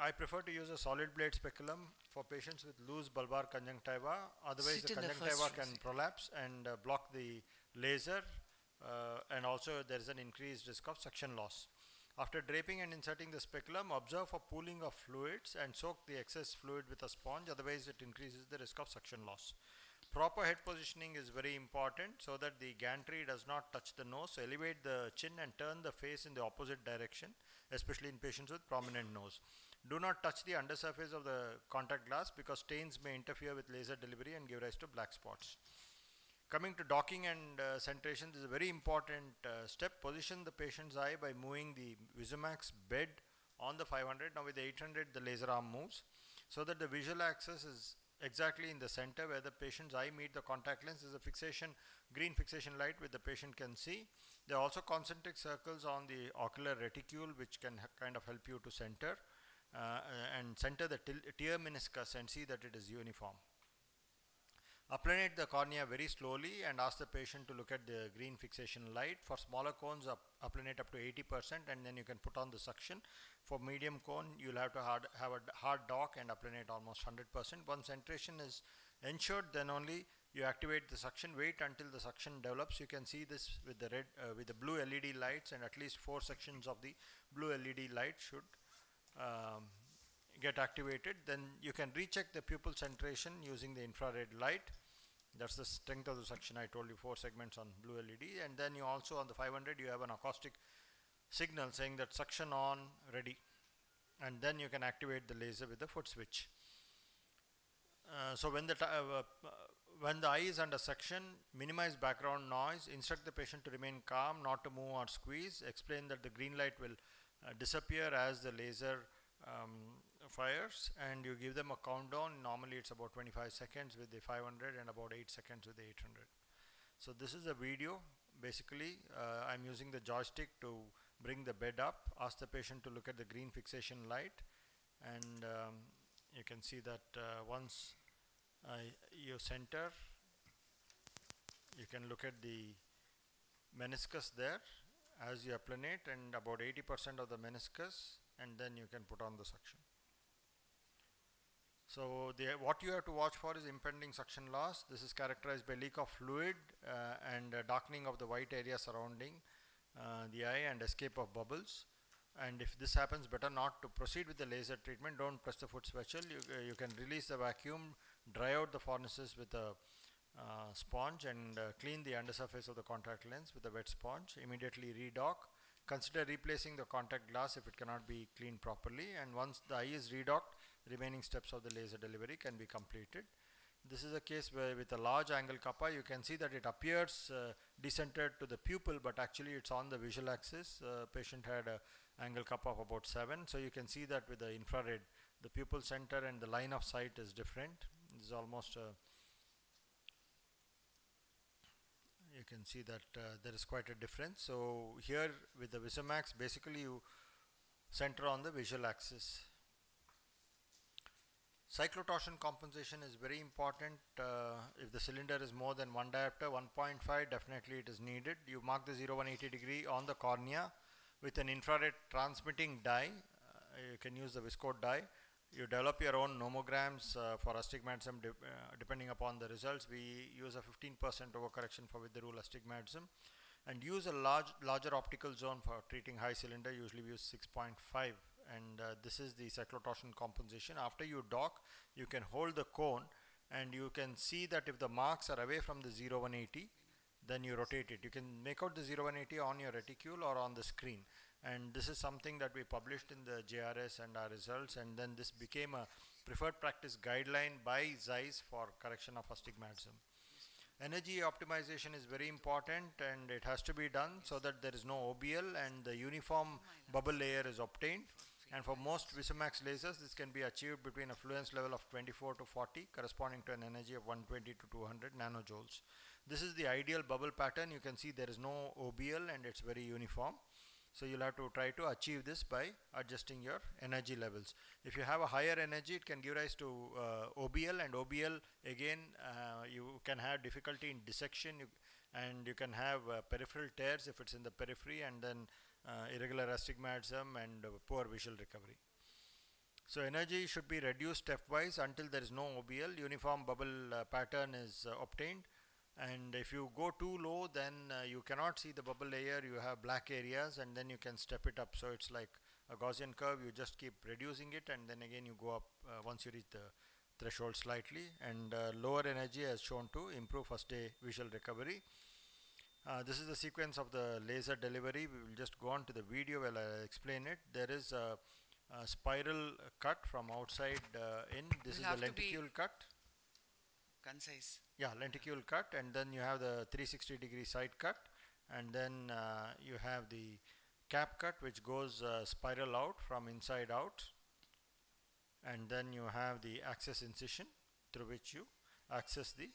I prefer to use a solid blade speculum for patients with loose bulbar conjunctiva. Otherwise, Sit the in the conjunctiva can prolapse and uh, block the laser, uh, and also there is an increased risk of suction loss. After draping and inserting the speculum, observe for pooling of fluids and soak the excess fluid with a sponge. Otherwise, it increases the risk of suction loss. Proper head positioning is very important so that the gantry does not touch the nose. Elevate the chin and turn the face in the opposite direction, especially in patients with prominent nose. Do not touch the undersurface of the contact glass because stains may interfere with laser delivery and give rise to black spots. Coming to docking and uh, centration, this is a very important uh, step. Position the patient's eye by moving the Visumax bed on the 500. Now with the 800, the laser arm moves so that the visual axis is exactly in the center where the patient's eye meet the contact lens. is a fixation, green fixation light which the patient can see. There are also concentric circles on the ocular reticule which can kind of help you to center uh, and center the tear meniscus and see that it is uniform. Applanate the cornea very slowly and ask the patient to look at the green fixation light. For smaller cones, up, applanate up to 80% and then you can put on the suction. For medium cone, you'll have to hard, have a hard dock and applanate almost 100%. Once centration is ensured, then only you activate the suction. Wait until the suction develops. You can see this with the red, uh, with the blue LED lights and at least four sections of the blue LED light should um, get activated. Then you can recheck the pupil centration using the infrared light. That's the strength of the suction. I told you four segments on blue LED, and then you also on the 500 you have an acoustic signal saying that suction on, ready, and then you can activate the laser with the foot switch. Uh, so when the uh, uh, when the eye is under suction, minimize background noise. Instruct the patient to remain calm, not to move or squeeze. Explain that the green light will uh, disappear as the laser um, fires and you give them a countdown normally it's about 25 seconds with the 500 and about 8 seconds with the 800 so this is a video basically uh, I'm using the joystick to bring the bed up ask the patient to look at the green fixation light and um, you can see that uh, once I, you center you can look at the meniscus there as you applanate and about 80% of the meniscus and then you can put on the suction. So the, what you have to watch for is impending suction loss. This is characterized by leak of fluid uh, and uh, darkening of the white area surrounding uh, the eye and escape of bubbles. And if this happens, better not to proceed with the laser treatment. Don't press the foot special. You, uh, you can release the vacuum, dry out the fornices with a uh, sponge and uh, clean the undersurface of the contact lens with a wet sponge. Immediately redock. Consider replacing the contact glass if it cannot be cleaned properly. And once the eye is redocked, remaining steps of the laser delivery can be completed. This is a case where with a large angle kappa you can see that it appears uh, decentered to the pupil but actually it's on the visual axis. Uh, patient had an angle kappa of about 7 so you can see that with the infrared the pupil center and the line of sight is different. This is almost a you can see that uh, there is quite a difference. So here with the Visumax basically you center on the visual axis. Cyclotorsion compensation is very important. Uh, if the cylinder is more than one diopter, 1.5, definitely it is needed. You mark the 0 180 degree on the cornea with an infrared transmitting dye. Uh, you can use the viscode dye. You develop your own nomograms uh, for astigmatism de uh, depending upon the results. We use a 15% overcorrection for with the rule astigmatism and use a large larger optical zone for treating high cylinder. Usually we use 6.5 and uh, this is the cyclotorsion compensation. After you dock, you can hold the cone and you can see that if the marks are away from the 0180, then you rotate it. You can make out the 0180 on your reticule or on the screen. And this is something that we published in the JRS and our results and then this became a preferred practice guideline by ZEISS for correction of astigmatism. Energy optimization is very important and it has to be done so that there is no OBL and the uniform bubble layer is obtained. And for most Visumax lasers, this can be achieved between a fluence level of 24 to 40, corresponding to an energy of 120 to 200 nanojoules. This is the ideal bubble pattern. You can see there is no OBL and it's very uniform. So you'll have to try to achieve this by adjusting your energy levels. If you have a higher energy, it can give rise to uh, OBL and OBL again, uh, you can have difficulty in dissection you, and you can have uh, peripheral tears if it's in the periphery and then irregular astigmatism and uh, poor visual recovery. So energy should be reduced stepwise until there is no OBL, uniform bubble uh, pattern is obtained. And if you go too low then uh, you cannot see the bubble layer. You have black areas and then you can step it up. So it's like a Gaussian curve. You just keep reducing it and then again you go up uh, once you reach the threshold slightly. And uh, lower energy has shown to improve first day visual recovery uh, this is the sequence of the laser delivery. We will just go on to the video while I explain it. There is a, a spiral cut from outside uh, in. This Will is the lenticule cut. Concise. Yeah, lenticule cut and then you have the 360 degree side cut and then uh, you have the cap cut which goes uh, spiral out from inside out and then you have the access incision through which you access the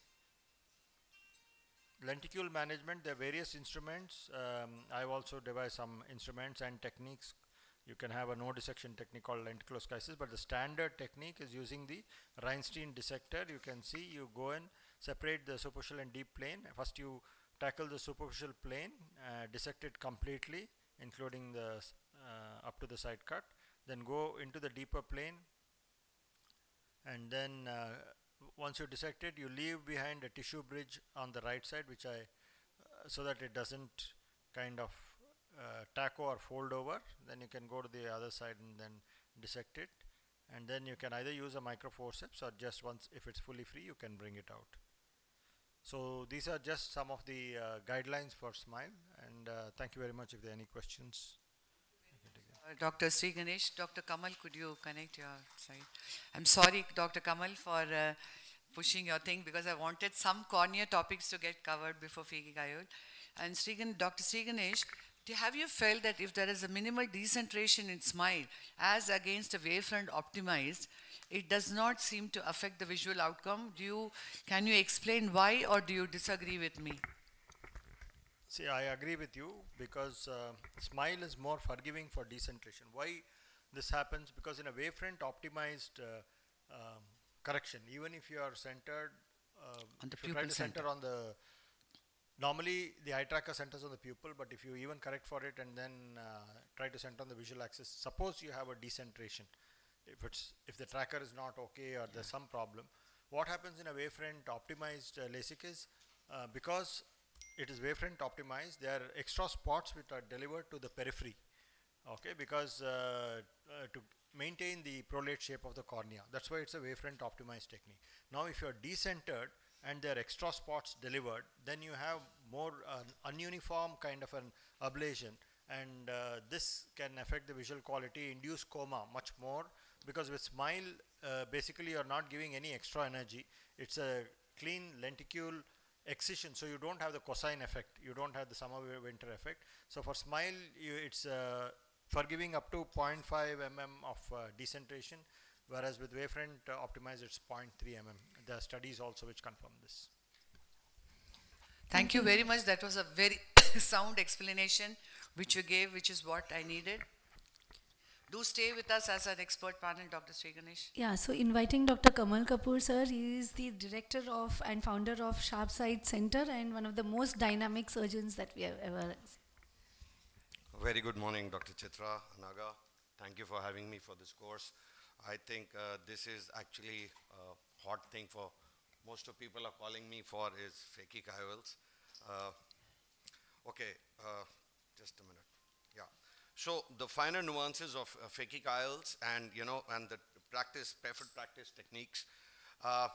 lenticule management, there are various instruments. Um, I've also devised some instruments and techniques. You can have a no dissection technique called lenticuloschisis, but the standard technique is using the Reinstein dissector. You can see you go and separate the superficial and deep plane. First you tackle the superficial plane, uh, dissect it completely, including the uh, up to the side cut. Then go into the deeper plane, and then uh, once you dissect it you leave behind a tissue bridge on the right side which I uh, so that it doesn't kind of uh, taco or fold over. Then you can go to the other side and then dissect it. And then you can either use a micro forceps or just once if it's fully free you can bring it out. So these are just some of the uh, guidelines for smile. And uh, thank you very much if there are any questions Dr. Sri Ganesh, Dr. Kamal, could you connect your side? I'm sorry, Dr. Kamal, for uh, pushing your thing because I wanted some cornea topics to get covered before phakic IOL. And Sri Dr. Sri Ganesh, have you felt that if there is a minimal decentration in smile as against a wavefront optimized, it does not seem to affect the visual outcome? Do you, can you explain why or do you disagree with me? See, I agree with you because uh, smile is more forgiving for decentration. Why this happens? Because in a wavefront optimized uh, um, correction, even if you are centered, uh, on the if you try to center. center on the normally the eye tracker centers on the pupil, but if you even correct for it and then uh, try to center on the visual axis, suppose you have a decentration, if it's if the tracker is not okay or there's some problem, what happens in a wavefront optimized uh, LASIK is uh, because it is wavefront optimized, there are extra spots which are delivered to the periphery, okay, because uh, uh, to maintain the prolate shape of the cornea. That's why it's a wavefront optimized technique. Now, if you are decentered and there are extra spots delivered, then you have more uh, ununiform kind of an ablation and uh, this can affect the visual quality, induce coma much more because with SMILE, uh, basically you're not giving any extra energy. It's a clean lenticule excision, so you don't have the cosine effect. You don't have the summer winter effect. So for SMILE, you, it's uh, forgiving up to 0.5 mm of uh, decentration, whereas with wavefront uh, optimized, it's 0.3 mm. There are studies also which confirm this. Thank you very much. That was a very sound explanation which you gave, which is what I needed. Do stay with us as an expert panel, Dr. Sri Ganesh. Yeah, so inviting Dr. Kamal Kapoor, sir, he is the director of and founder of Sharpsight Center and one of the most dynamic surgeons that we have ever seen. Very good morning, Dr. Chitra Naga. Thank you for having me for this course. I think uh, this is actually a hot thing for most of people are calling me for is phakic IOLs. Uh, okay, uh, just a minute. So the finer nuances of uh, phakic IOLs and, you know, and the practice, preferred practice techniques. Uh,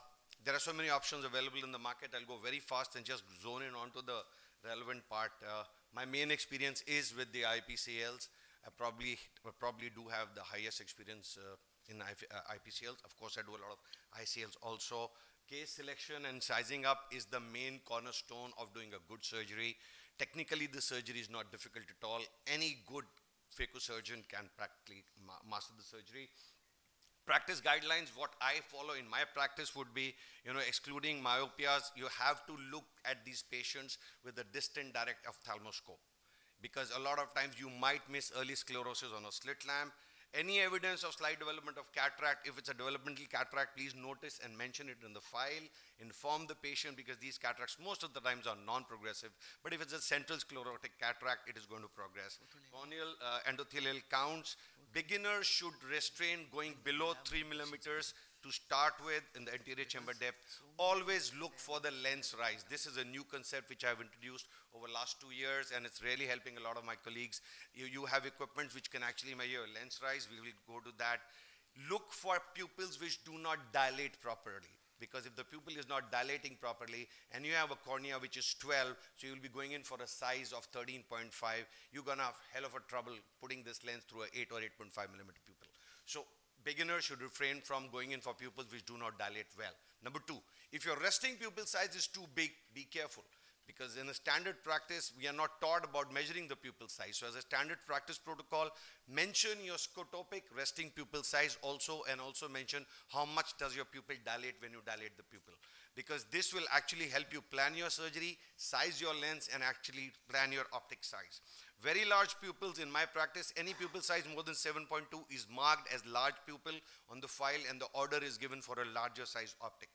there are so many options available in the market. I'll go very fast and just zone in onto the relevant part. Uh, my main experience is with the IPCLs. I probably, probably do have the highest experience uh, in IPCLs. Of course, I do a lot of ICLs also. Case selection and sizing up is the main cornerstone of doing a good surgery. Technically, the surgery is not difficult at all. Any good phacosurgeon can practically ma master the surgery. Practice guidelines, what I follow in my practice would be, you know, excluding myopias, you have to look at these patients with a distant direct ophthalmoscope. Because a lot of times you might miss early sclerosis on a slit lamp, any evidence of slight development of cataract, if it's a developmental cataract, please notice and mention it in the file. Inform the patient because these cataracts most of the times are non-progressive. But if it's a central sclerotic cataract, it is going to progress. Corneal uh, endothelial counts, beginners should restrain going below 3 millimeters to start with in the anterior chamber depth, always look for the lens rise. This is a new concept which I've introduced over the last two years and it's really helping a lot of my colleagues. You, you have equipment which can actually measure lens rise. We will go to that. Look for pupils which do not dilate properly because if the pupil is not dilating properly and you have a cornea which is 12 so you'll be going in for a size of 13.5 you're gonna have hell of a trouble putting this lens through a 8 or 8.5 millimeter pupil so beginners should refrain from going in for pupils which do not dilate well. Number two, if your resting pupil size is too big, be careful. Because in a standard practice, we are not taught about measuring the pupil size. So as a standard practice protocol, mention your scotopic resting pupil size also and also mention how much does your pupil dilate when you dilate the pupil. Because this will actually help you plan your surgery, size your lens and actually plan your optic size. Very large pupils in my practice, any pupil size more than 7.2 is marked as large pupil on the file and the order is given for a larger size optic.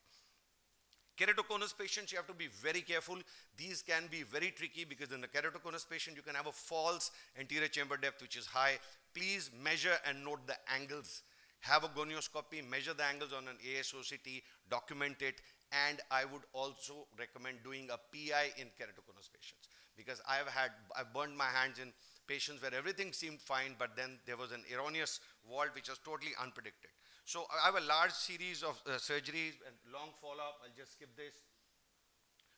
Keratoconus patients, you have to be very careful. These can be very tricky because in the keratoconus patient, you can have a false anterior chamber depth, which is high. Please measure and note the angles. Have a gonioscopy, measure the angles on an ASOCT, document it, and I would also recommend doing a PI in keratoconus patients because I've had, I've burned my hands in patients where everything seemed fine, but then there was an erroneous vault which was totally unpredicted. So I have a large series of uh, surgeries and long follow-up. I'll just skip this.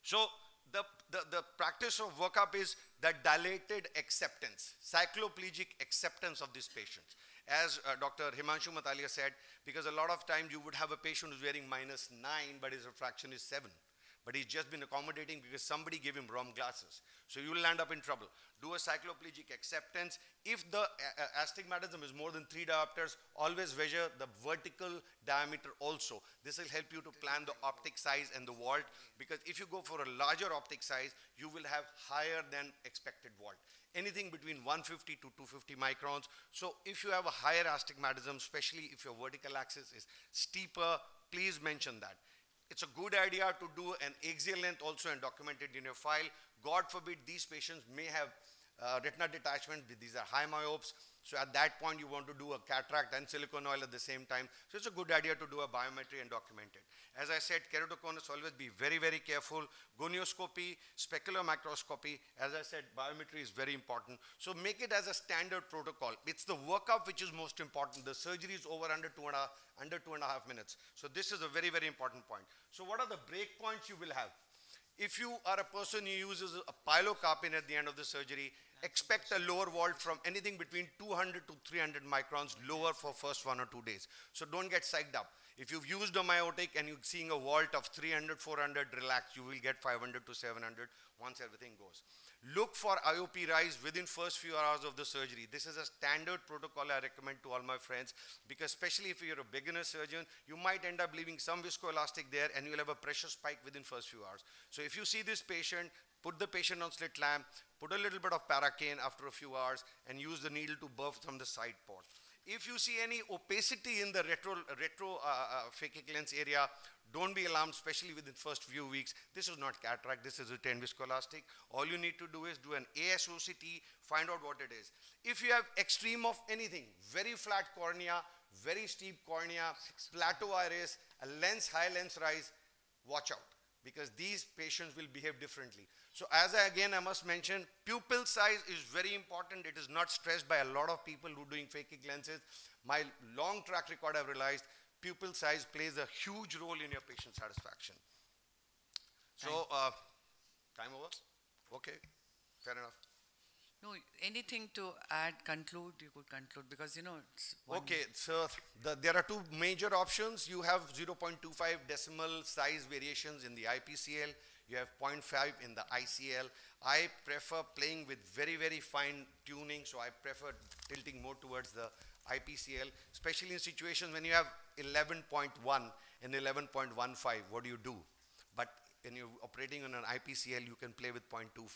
So the, the, the practice of workup is that dilated acceptance, cycloplegic acceptance of these patients. As uh, Dr. Himanshu Matalia said, because a lot of times you would have a patient who's wearing minus 9, but his refraction is 7 but he's just been accommodating because somebody gave him wrong glasses. So you will end up in trouble. Do a cycloplegic acceptance. If the astigmatism is more than three diopters, always measure the vertical diameter also. This will help you to plan the optic size and the vault because if you go for a larger optic size, you will have higher than expected vault. Anything between 150 to 250 microns. So if you have a higher astigmatism, especially if your vertical axis is steeper, please mention that it's a good idea to do an axial length also and document it in your file. God forbid these patients may have uh, retina detachment. These are high myopes. So at that point, you want to do a cataract and silicone oil at the same time. So it's a good idea to do a biometry and document it. As I said, keratoconus, always be very, very careful. Gonioscopy, specular microscopy, as I said, biometry is very important. So make it as a standard protocol. It's the workup which is most important. The surgery is over under two and a, under two and a half minutes. So this is a very, very important point. So what are the break points you will have? If you are a person who uses a pilocarpine at the end of the surgery, expect a lower vault from anything between 200 to 300 microns lower for first one or two days. So don't get psyched up. If you've used a miotic and you're seeing a vault of 300, 400, relax, you will get 500 to 700 once everything goes. Look for IOP rise within first few hours of the surgery. This is a standard protocol I recommend to all my friends because especially if you're a beginner surgeon, you might end up leaving some viscoelastic there and you'll have a pressure spike within first few hours. So if you see this patient, put the patient on slit lamp, put a little bit of paracaine after a few hours and use the needle to burp from the side port. If you see any opacity in the retro, retro uh, uh, lens area, don't be alarmed, especially within first few weeks. This is not cataract, this is retained viscoelastic. All you need to do is do an ASOCT, find out what it is. If you have extreme of anything, very flat cornea, very steep cornea, plateau iris, a lens, high lens rise, watch out because these patients will behave differently. So as I, again I must mention, pupil size is very important. It is not stressed by a lot of people who are doing phakic lenses. My long track record I've realized pupil size plays a huge role in your patient satisfaction. So, uh, time over? Okay, fair enough. No, anything to add, conclude, you could conclude because you know it's Okay, so the, there are two major options. You have 0.25 decimal size variations in the IPCL. You have 0.5 in the ICL. I prefer playing with very, very fine tuning, so I prefer tilting more towards the IPCL, especially in situations when you have 11.1 and 11.15, what do you do? When you're operating on an IPCL, you can play with 0.25.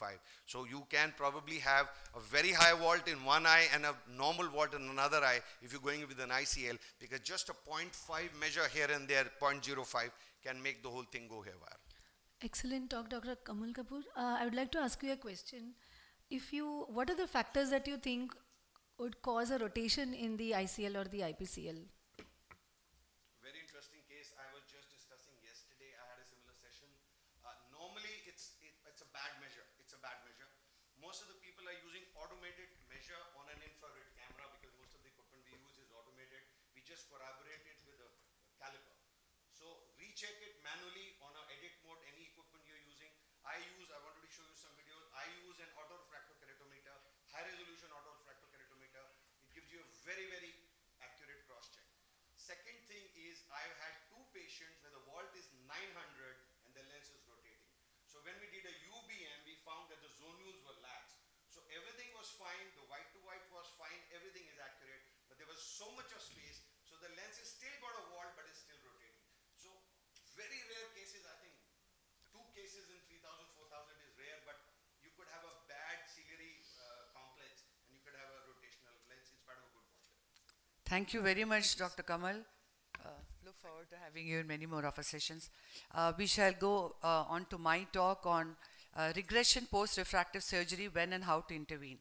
So you can probably have a very high vault in one eye and a normal vault in another eye if you're going with an ICL, because just a 0.5 measure here and there, 0.05, can make the whole thing go haywire. Excellent talk, Dr. Kamal Kapoor. Uh, I would like to ask you a question. If you, what are the factors that you think would cause a rotation in the ICL or the IPCL? Very interesting case. I was just discussing yesterday. I had a similar session. Uh, normally, it's it, it's a bad measure. It's a bad measure. Most of the people are using automated measure on an infrared camera because most of the equipment we use is automated. We just corroborate it with a caliper. So recheck it manually on a edit mode. Any equipment you're using. I use. I wanted to show you some videos. I use an autorefractokeratometer, high resolution autorefractokeratometer. It gives you a very very accurate cross check. Second thing is I've had two patients where the vault is 900 and the lens is rotating. So when we did a UBM, we found that the zonules were lax. So everything was fine, the white to white was fine, everything is accurate, but there was so much of space, so the lens is still got a vault but it's still rotating. So very rare cases, I think two cases in 3000, 4000 is rare, but you could have a bad ciliary uh, complex and you could have a rotational lens in spite of a good vault. Thank you very much, Dr. Kamal. Uh, look forward to having you in many more of our sessions. Uh, we shall go uh, on to my talk on uh, regression post-refractive surgery, when and how to intervene.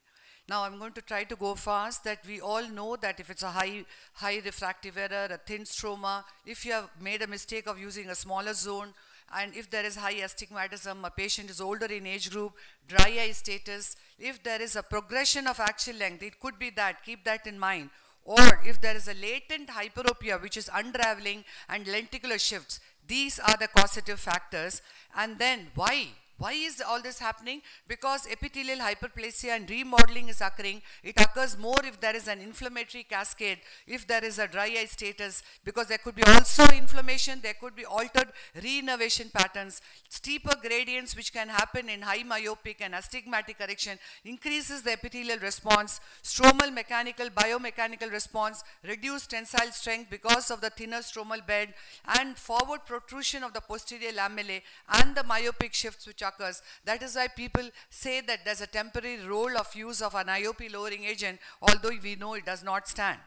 Now I'm going to try to go fast that we all know that if it's a high, high refractive error, a thin stroma, if you have made a mistake of using a smaller zone, and if there is high astigmatism, a patient is older in age group, dry eye status, if there is a progression of axial length, it could be that, keep that in mind. Or if there is a latent hyperopia which is unraveling and lenticular shifts, these are the causative factors. And then why? Why is all this happening? Because epithelial hyperplasia and remodeling is occurring. It occurs more if there is an inflammatory cascade, if there is a dry eye status, because there could be also inflammation, there could be altered reinnervation patterns, steeper gradients which can happen in high myopic and astigmatic correction, increases the epithelial response, stromal mechanical, biomechanical response, reduced tensile strength because of the thinner stromal bed, and forward protrusion of the posterior lamellae and the myopic shifts which That is why people say that there's a temporary role of use of an IOP lowering agent, although we know it does not stand.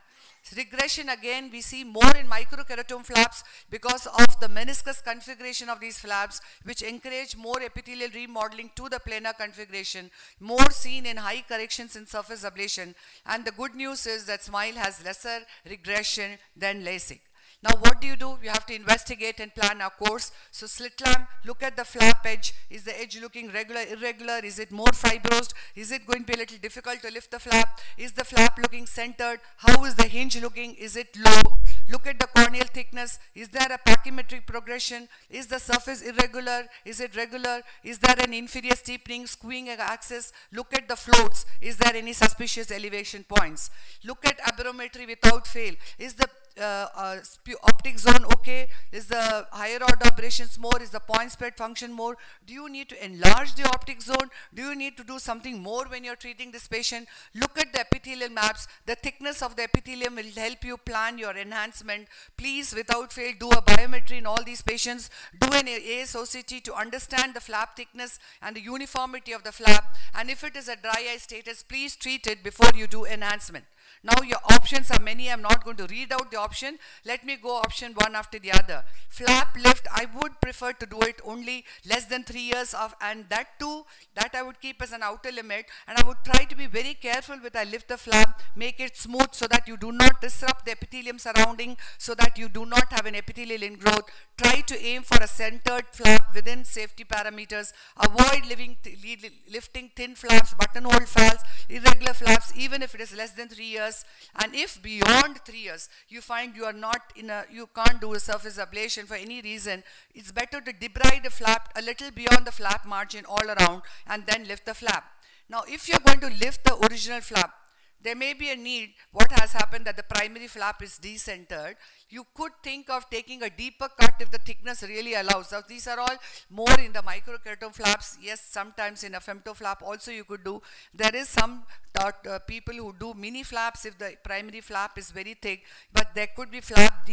Regression again, we see more in microkeratome flaps because of the meniscus configuration of these flaps, which encourage more epithelial remodeling to the planar configuration, more seen in high corrections in surface ablation. And the good news is that SMILE has lesser regression than LASIK. Now what do you do? You have to investigate and plan a course. So slit lamp, look at the flap edge. Is the edge looking regular, irregular? Is it more fibrosed? Is it going to be a little difficult to lift the flap? Is the flap looking centered? How is the hinge looking? Is it low? Look at the corneal thickness. Is there a pachymetric progression? Is the surface irregular? Is it regular? Is there an inferior steepening, skewing axis? Look at the floats. Is there any suspicious elevation points? Look at aberrometry without fail. Is the uh, uh, optic zone okay? Is the higher order aberrations more? Is the point spread function more? Do you need to enlarge the optic zone? Do you need to do something more when you're treating this patient? Look at the epithelial maps. The thickness of the epithelium will help you plan your enhancement. Please, without fail, do a biometry in all these patients. Do an ASOCT to understand the flap thickness and the uniformity of the flap. And if it is a dry eye status, please treat it before you do enhancement. Now your options are many. I'm not going to read out the option. Let me go option one after the other. Flap lift, I would prefer to do it only less than three years of, and that too, that I would keep as an outer limit. And I would try to be very careful with I lift the flap, make it smooth so that you do not disrupt the epithelium surrounding, so that you do not have an epithelial ingrowth. Try to aim for a centered flap within safety parameters. Avoid living, lifting thin flaps, buttonhole flaps, irregular flaps, even if it is less than three years. And if beyond three years, you find you are not in a, you can't do a surface ablation for any reason, it's better to debride the flap a little beyond the flap margin all around and then lift the flap. Now, if you're going to lift the original flap, there may be a need, what has happened that the primary flap is decentered. You could think of taking a deeper cut if the thickness really allows. Now, these are all more in the microkeratome flaps. Yes, sometimes in a femto flap also you could do. There is some uh, people who do mini flaps if the primary flap is very thick, but there could be flap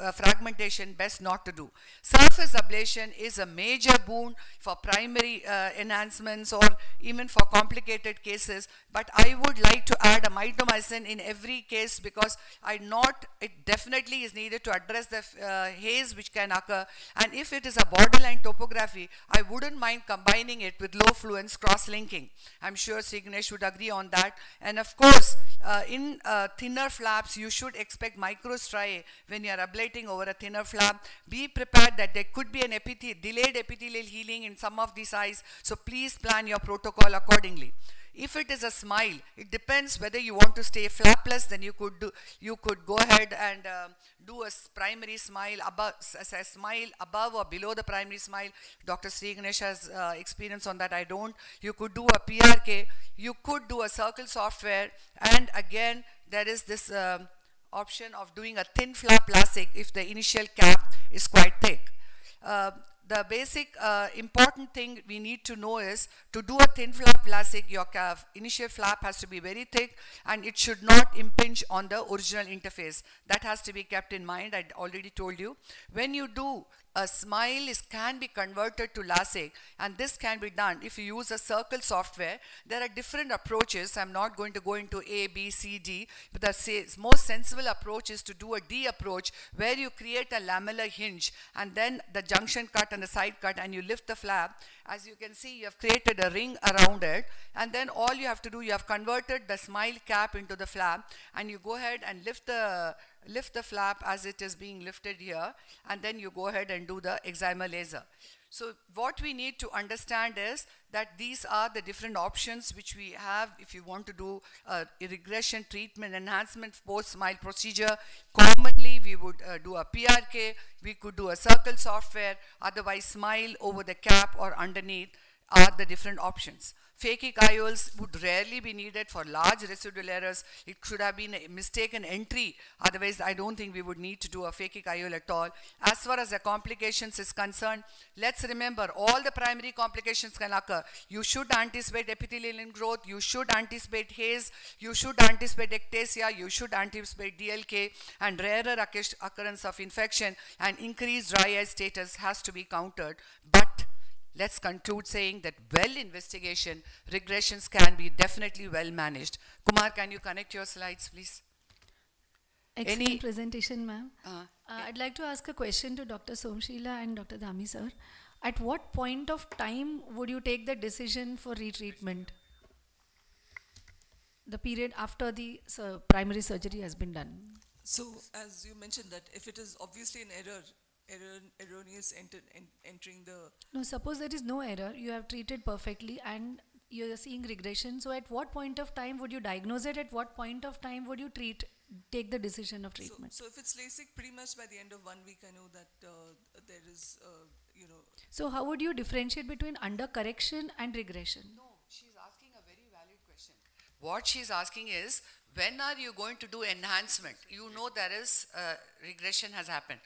uh, fragmentation, best not to do. Surface ablation is a major boon for primary uh, enhancements or even for complicated cases, but I would like to add a mitomycin in every case because I not, it definitely is needed to address the uh, haze which can occur, and if it is a borderline topography, I wouldn't mind combining it with low fluence cross-linking. I'm sure Sri Ganesh would agree on that that. And of course, uh, in uh, thinner flaps, you should expect microstriae when you are ablating over a thinner flap. Be prepared that there could be an epithel delayed epithelial healing in some of these eyes. So please plan your protocol accordingly. If it is a smile, it depends whether you want to stay flapless, then you could do, you could go ahead and uh, do a primary smile above, a smile above or below the primary smile. Dr. Sri Ganesh has uh, experience on that. I don't. You could do a PRK. You could do a circle software. And again, there is this um, option of doing a thin flap LASIK if the initial cap is quite thick. Uh, the basic uh, important thing we need to know is to do a thin flap LASIK, your initial flap has to be very thick and it should not impinge on the original interface. That has to be kept in mind, I already told you. When you do a smile is, can be converted to LASIK and this can be done if you use a circle software. There are different approaches. I'm not going to go into A, B, C, D, but the most sensible approach is to do a D approach where you create a lamellar hinge and then the junction cut and the side cut and you lift the flap. As you can see, you have created a ring around it and then all you have to do, you have converted the smile cap into the flap and you go ahead and lift the lift the flap as it is being lifted here and then you go ahead and do the excimer laser. So what we need to understand is that these are the different options which we have if you want to do a regression treatment enhancement post-smile procedure. Commonly we would uh, do a PRK, we could do a circle software, otherwise smile over the cap or underneath are the different options. Phakic IOLs would rarely be needed for large residual errors. It should have been a mistaken entry. Otherwise, I don't think we would need to do a phakic IOL at all. As far as the complications is concerned, let's remember all the primary complications can occur. You should anticipate epithelial ingrowth. You should anticipate haze. You should anticipate ectasia. You should anticipate DLK and rarer occurrence of infection and increased dry eye status has to be countered. But let's conclude saying that well investigation, regressions can be definitely well managed. Kumar, can you connect your slides, please? Excellent Any- presentation, ma'am. Uh, Uh, I'd like to ask a question to Dr. Somshila and Dr. Dhami, sir. At what point of time would you take the decision for retreatment? The period after the sur- primary surgery has been done. So, as you mentioned that if it is obviously an error, error erroneous enter, en- entering the No, suppose there is no error, you have treated perfectly and you are seeing regression. So, at what point of time would you diagnose it? At what point of time would you treat, take the decision of So, treatment? so if it's LASIK, pretty much by the end of one week, I know that uh, there is, uh, you know, So, how would you differentiate between under correction and regression? No, she's asking a very valid question. What she's asking is, when are you going to do enhancement? You know there is, uh, regression has happened.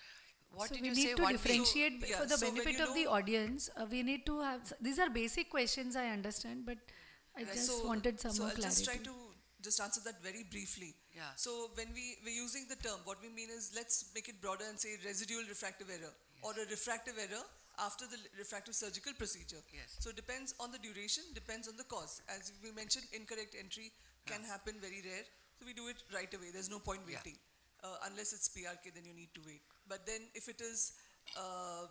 What so did we you need say? to differentiate b- yeah, for the so benefit you of the audience. Uh, we need to have these are basic questions. I understand, but I Yeah, just so- wanted some so more I'll clarity. just try to just answer that very briefly. Yeah. So when we, we're using the term, what we mean is let's make it broader and say residual refractive error or a refractive error after the refractive surgical procedure. Yes. So it depends on the duration, depends on the cause. As we mentioned, incorrect entry can happen very rare. So we do it right away. There's no point Yeah. Uh, unless it's PRK, then you need to wait. But then if it is uh,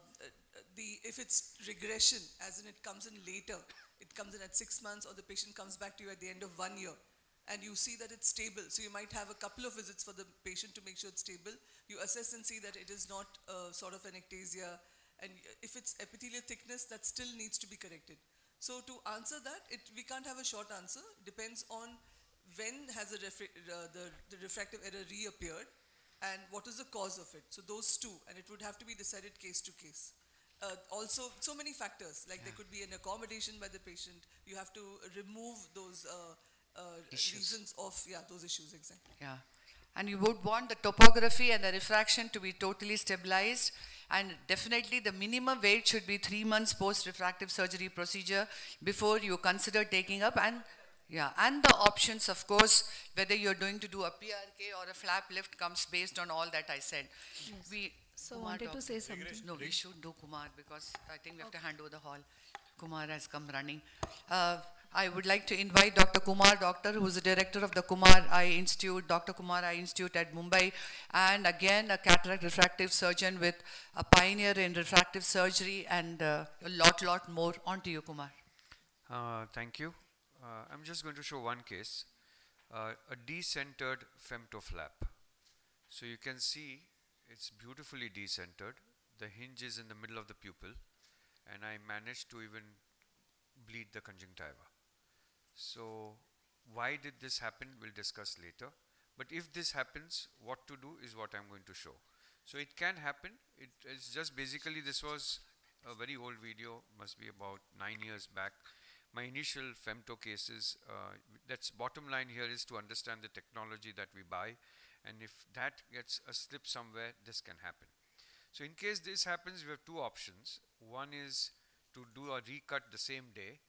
the if it's regression, as in it comes in later, it comes in at six months, or the patient comes back to you at the end of one year, and you see that it's stable. So you might have a couple of visits for the patient to make sure it's stable. You assess and see that it is not uh, sort of an ectasia, and if it's epithelial thickness, that still needs to be corrected. So to answer that, it, we can't have a short answer. Depends on when has uh, the, the refractive error reappeared and what is the cause of it. So those two, and it would have to be decided case to case. Uh, also, so many factors, like there could be an accommodation by the patient. You have to remove those uh, uh, reasons of, yeah, those issues, exactly. Yeah. And you would want the topography and the refraction to be totally stabilized. And definitely the minimum wait should be three months post-refractive surgery procedure before you consider taking up. And yeah, and the options, of course, whether you're doing to do a PRK or a flap lift comes based on all that I said. Yes. We, So Kumar wanted to say something. No, we should do Kumar because I think we have to hand over the hall. Kumar has come running. Uh, I would like to invite Dr. Kumar Doctor, who is the director of the Kumar Eye Institute, Dr. Kumar Eye Institute at Mumbai, and again a cataract refractive surgeon with a pioneer in refractive surgery and uh, a lot, lot more. On to you, Kumar. Uh, thank you. Uh, I'm just going to show one case, uh, a decentered femtoflap. So you can see it's beautifully decentered. The hinge is in the middle of the pupil and I managed to even bleed the conjunctiva. So why did this happen? We'll discuss later. But if this happens, what to do is what I'm going to show. So it can happen. It is just basically this was a very old video, must be about nine years back. My initial femto cases, uh, that's bottom line here is to understand the technology that we buy. And if that gets a slip somewhere, this can happen. So in case this happens, we have two options. One is to do a recut the same day,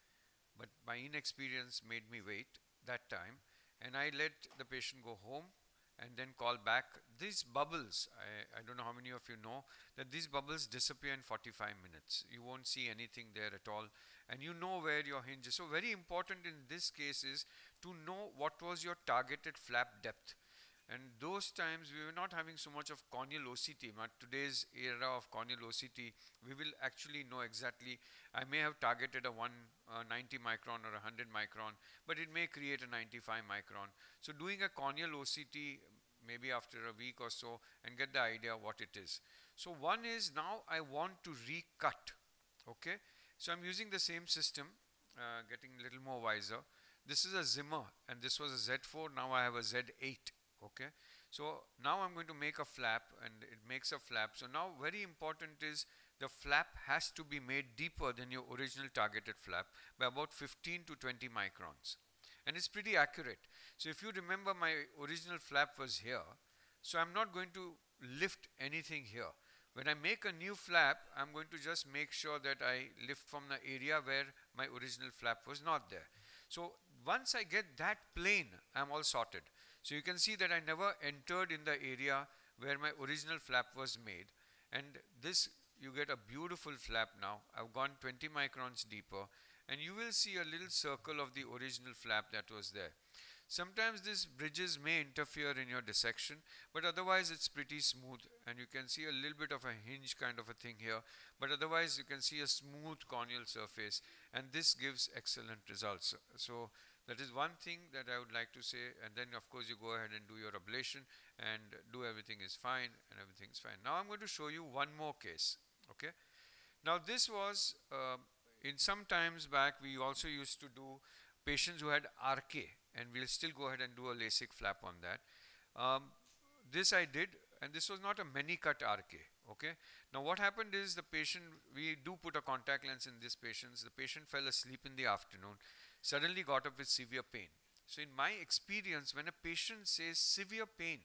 but my inexperience made me wait that time. And I let the patient go home and then call back. These bubbles, I, I don't know how many of you know, that these bubbles disappear in 45 minutes. You won't see anything there at all. And you know where your hinge is. So very important in this case is to know what was your targeted flap depth. And those times we were not having so much of corneal OCT. But today's era of corneal OCT, we will actually know exactly. I may have targeted a 190 micron or 100 micron, but it may create a 95 micron. So doing a corneal OCT maybe after a week or so and get the idea what it is. So one is now I want to recut. Okay. So I'm using the same system, uh, getting a little more wiser. This is a Ziemer and this was a Z4. Now I have a Z8 okay so now i'm going to make a flap and it makes a flap so now very important is the flap has to be made deeper than your original targeted flap by about 15 to 20 microns and it's pretty accurate so if you remember my original flap was here so i'm not going to lift anything here when i make a new flap i'm going to just make sure that i lift from the area where my original flap was not there so once i get that plane i'm all sorted so you can see that I never entered in the area where my original flap was made. And this, you get a beautiful flap now. I've gone 20 microns deeper. And you will see a little circle of the original flap that was there. Sometimes these bridges may interfere in your dissection, but otherwise it's pretty smooth and you can see a little bit of a hinge kind of a thing here, but otherwise you can see a smooth corneal surface and this gives excellent results. So that is one thing that I would like to say and then of course you go ahead and do your ablation and do everything is fine and everything is fine. Now I'm going to show you one more case, okay. Now this was, uh, in some times back we also used to do patients who had RK and we'll still go ahead and do a LASIK flap on that. Um, this I did and this was not a many cut RK okay now what happened is the patient we do put a contact lens in this patients. the patient fell asleep in the afternoon suddenly got up with severe pain so in my experience when a patient says severe pain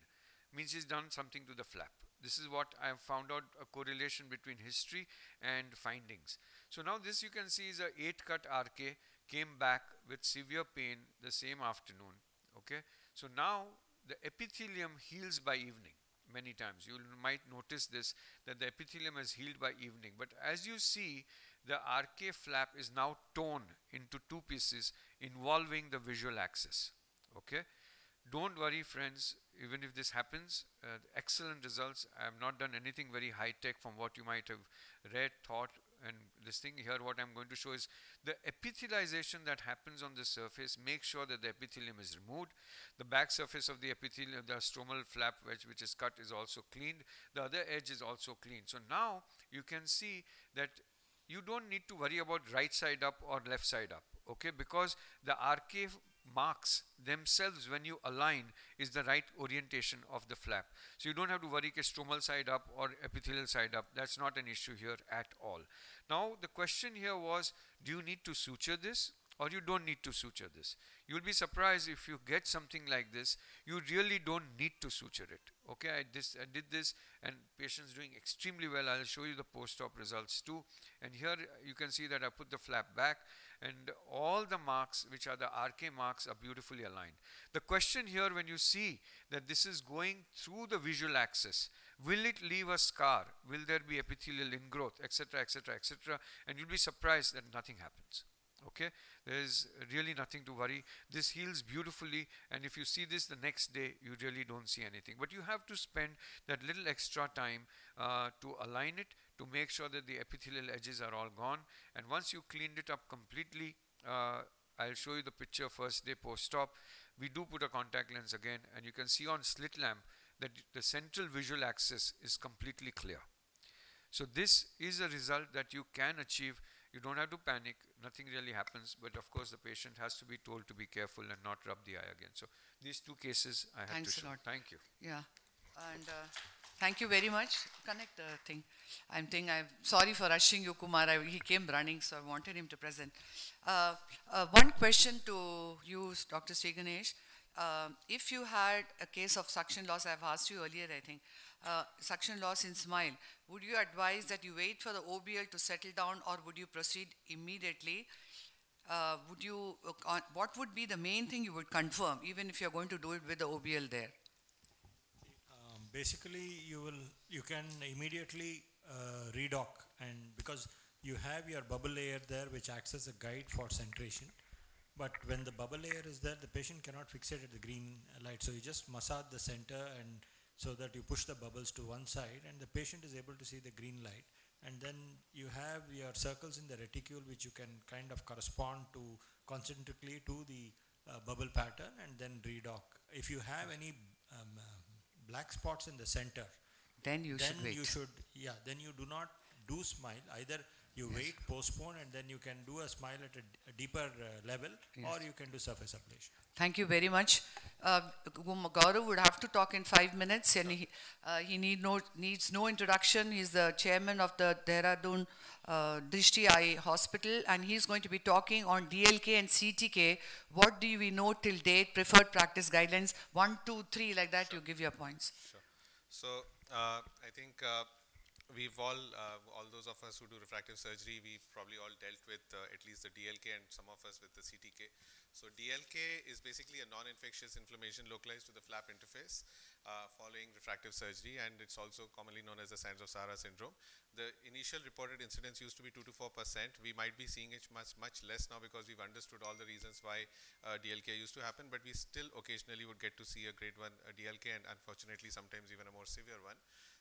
means he's done something to the flap this is what I have found out a correlation between history and findings so now this you can see is a 8 cut RK came back with severe pain the same afternoon. Okay, so now the epithelium heals by evening many times. You might notice this that the epithelium is healed by evening. But as you see, the RK flap is now torn into two pieces involving the visual axis. Okay, don't worry, friends. Even if this happens, uh, excellent results. I have not done anything very high tech from what you might have read, thought, and this thing here what I'm going to show is the epithelialization that happens on the surface make sure that the epithelium is removed. The back surface of the epithelium the stromal flap which, which is cut is also cleaned. The other edge is also clean so now you can see that you don't need to worry about right side up or left side up okay? Because the RK marks themselves when you align is the right orientation of the flap. So you don't have to worry if stromal side up or epithelial side up. That's not an issue here at all. Now the question here was, do you need to suture this or you don't need to suture this? You'll be surprised if you get something like this, you really don't need to suture it. Okay, I, this, I did this and patient's doing extremely well. I'll show you the post-op results too. And here you can see that I put the flap back and all the marks which are the RK marks are beautifully aligned. The question here when you see that this is going through the visual axis, will it leave a scar? Will there be epithelial ingrowth, etc., etc., etc.? And you'll be surprised that nothing happens. Okay, there is really nothing to worry. This heals beautifully, and if you see this the next day, you really don't see anything. But you have to spend that little extra time uh, to align it to make sure that the epithelial edges are all gone. And once you cleaned it up completely, uh, I'll show you the picture first day post-op. We do put a contact lens again and you can see on slit lamp that the central visual axis is completely clear. So this is a result that you can achieve. You don't have to panic. Nothing really happens. But of course, the patient has to be told to be careful and not rub the eye again. So these two cases I have Thanks to show. a lot. Thank you. Yeah. And uh, thank you very much. Connect the thing. I'm thinking, I'm sorry for rushing you, Kumar. I, he came running, so I wanted him to present. Uh, uh, one question to you, Dr. Sri. Uh, if you had a case of suction loss, I've asked you earlier, I think, uh, suction loss in smile, would you advise that you wait for the OBL to settle down or would you proceed immediately? Uh, would you, uh, what would be the main thing you would confirm, even if you're going to do it with the OBL there? Basically, you will, you can immediately uh, redock and because you have your bubble layer there which acts as a guide for centration. But when the bubble layer is there, the patient cannot fixate at the green light. So you just massage the center and so that you push the bubbles to one side and the patient is able to see the green light. And then you have your circles in the reticule which you can kind of correspond to concentrically to the uh, bubble pattern and then redock. If you have any um, black spots in the center, then you then should wait. you should yeah then you do not do smile either you Yes. wait postpone and then you can do a smile at a, d- a deeper uh, level Yes. or you can do surface ablation Thank you very much. Uh, Gaurav would have to talk in five minutes, and he, uh, he need no, needs no introduction. He's the chairman of the Dehradun uh, Drishti Eye Hospital, and he's going to be talking on DLK and CTK. What do we know till date? Preferred practice guidelines. One, two, three, like that. You give your points. Sure. So uh, I think uh, we've all, uh, all those of us who do refractive surgery, we've probably all dealt with uh, at least the DLK and some of us with the CTK. So DLK is basically a non-infectious inflammation localized to the flap interface uh, following refractive surgery and it's also commonly known as the sands of Sahara syndrome. The initial reported incidence used to be 2 to 4 percent. We might be seeing it much, much less now because we've understood all the reasons why uh, DLK used to happen, but we still occasionally would get to see a grade 1 DLK and unfortunately sometimes even a more severe one.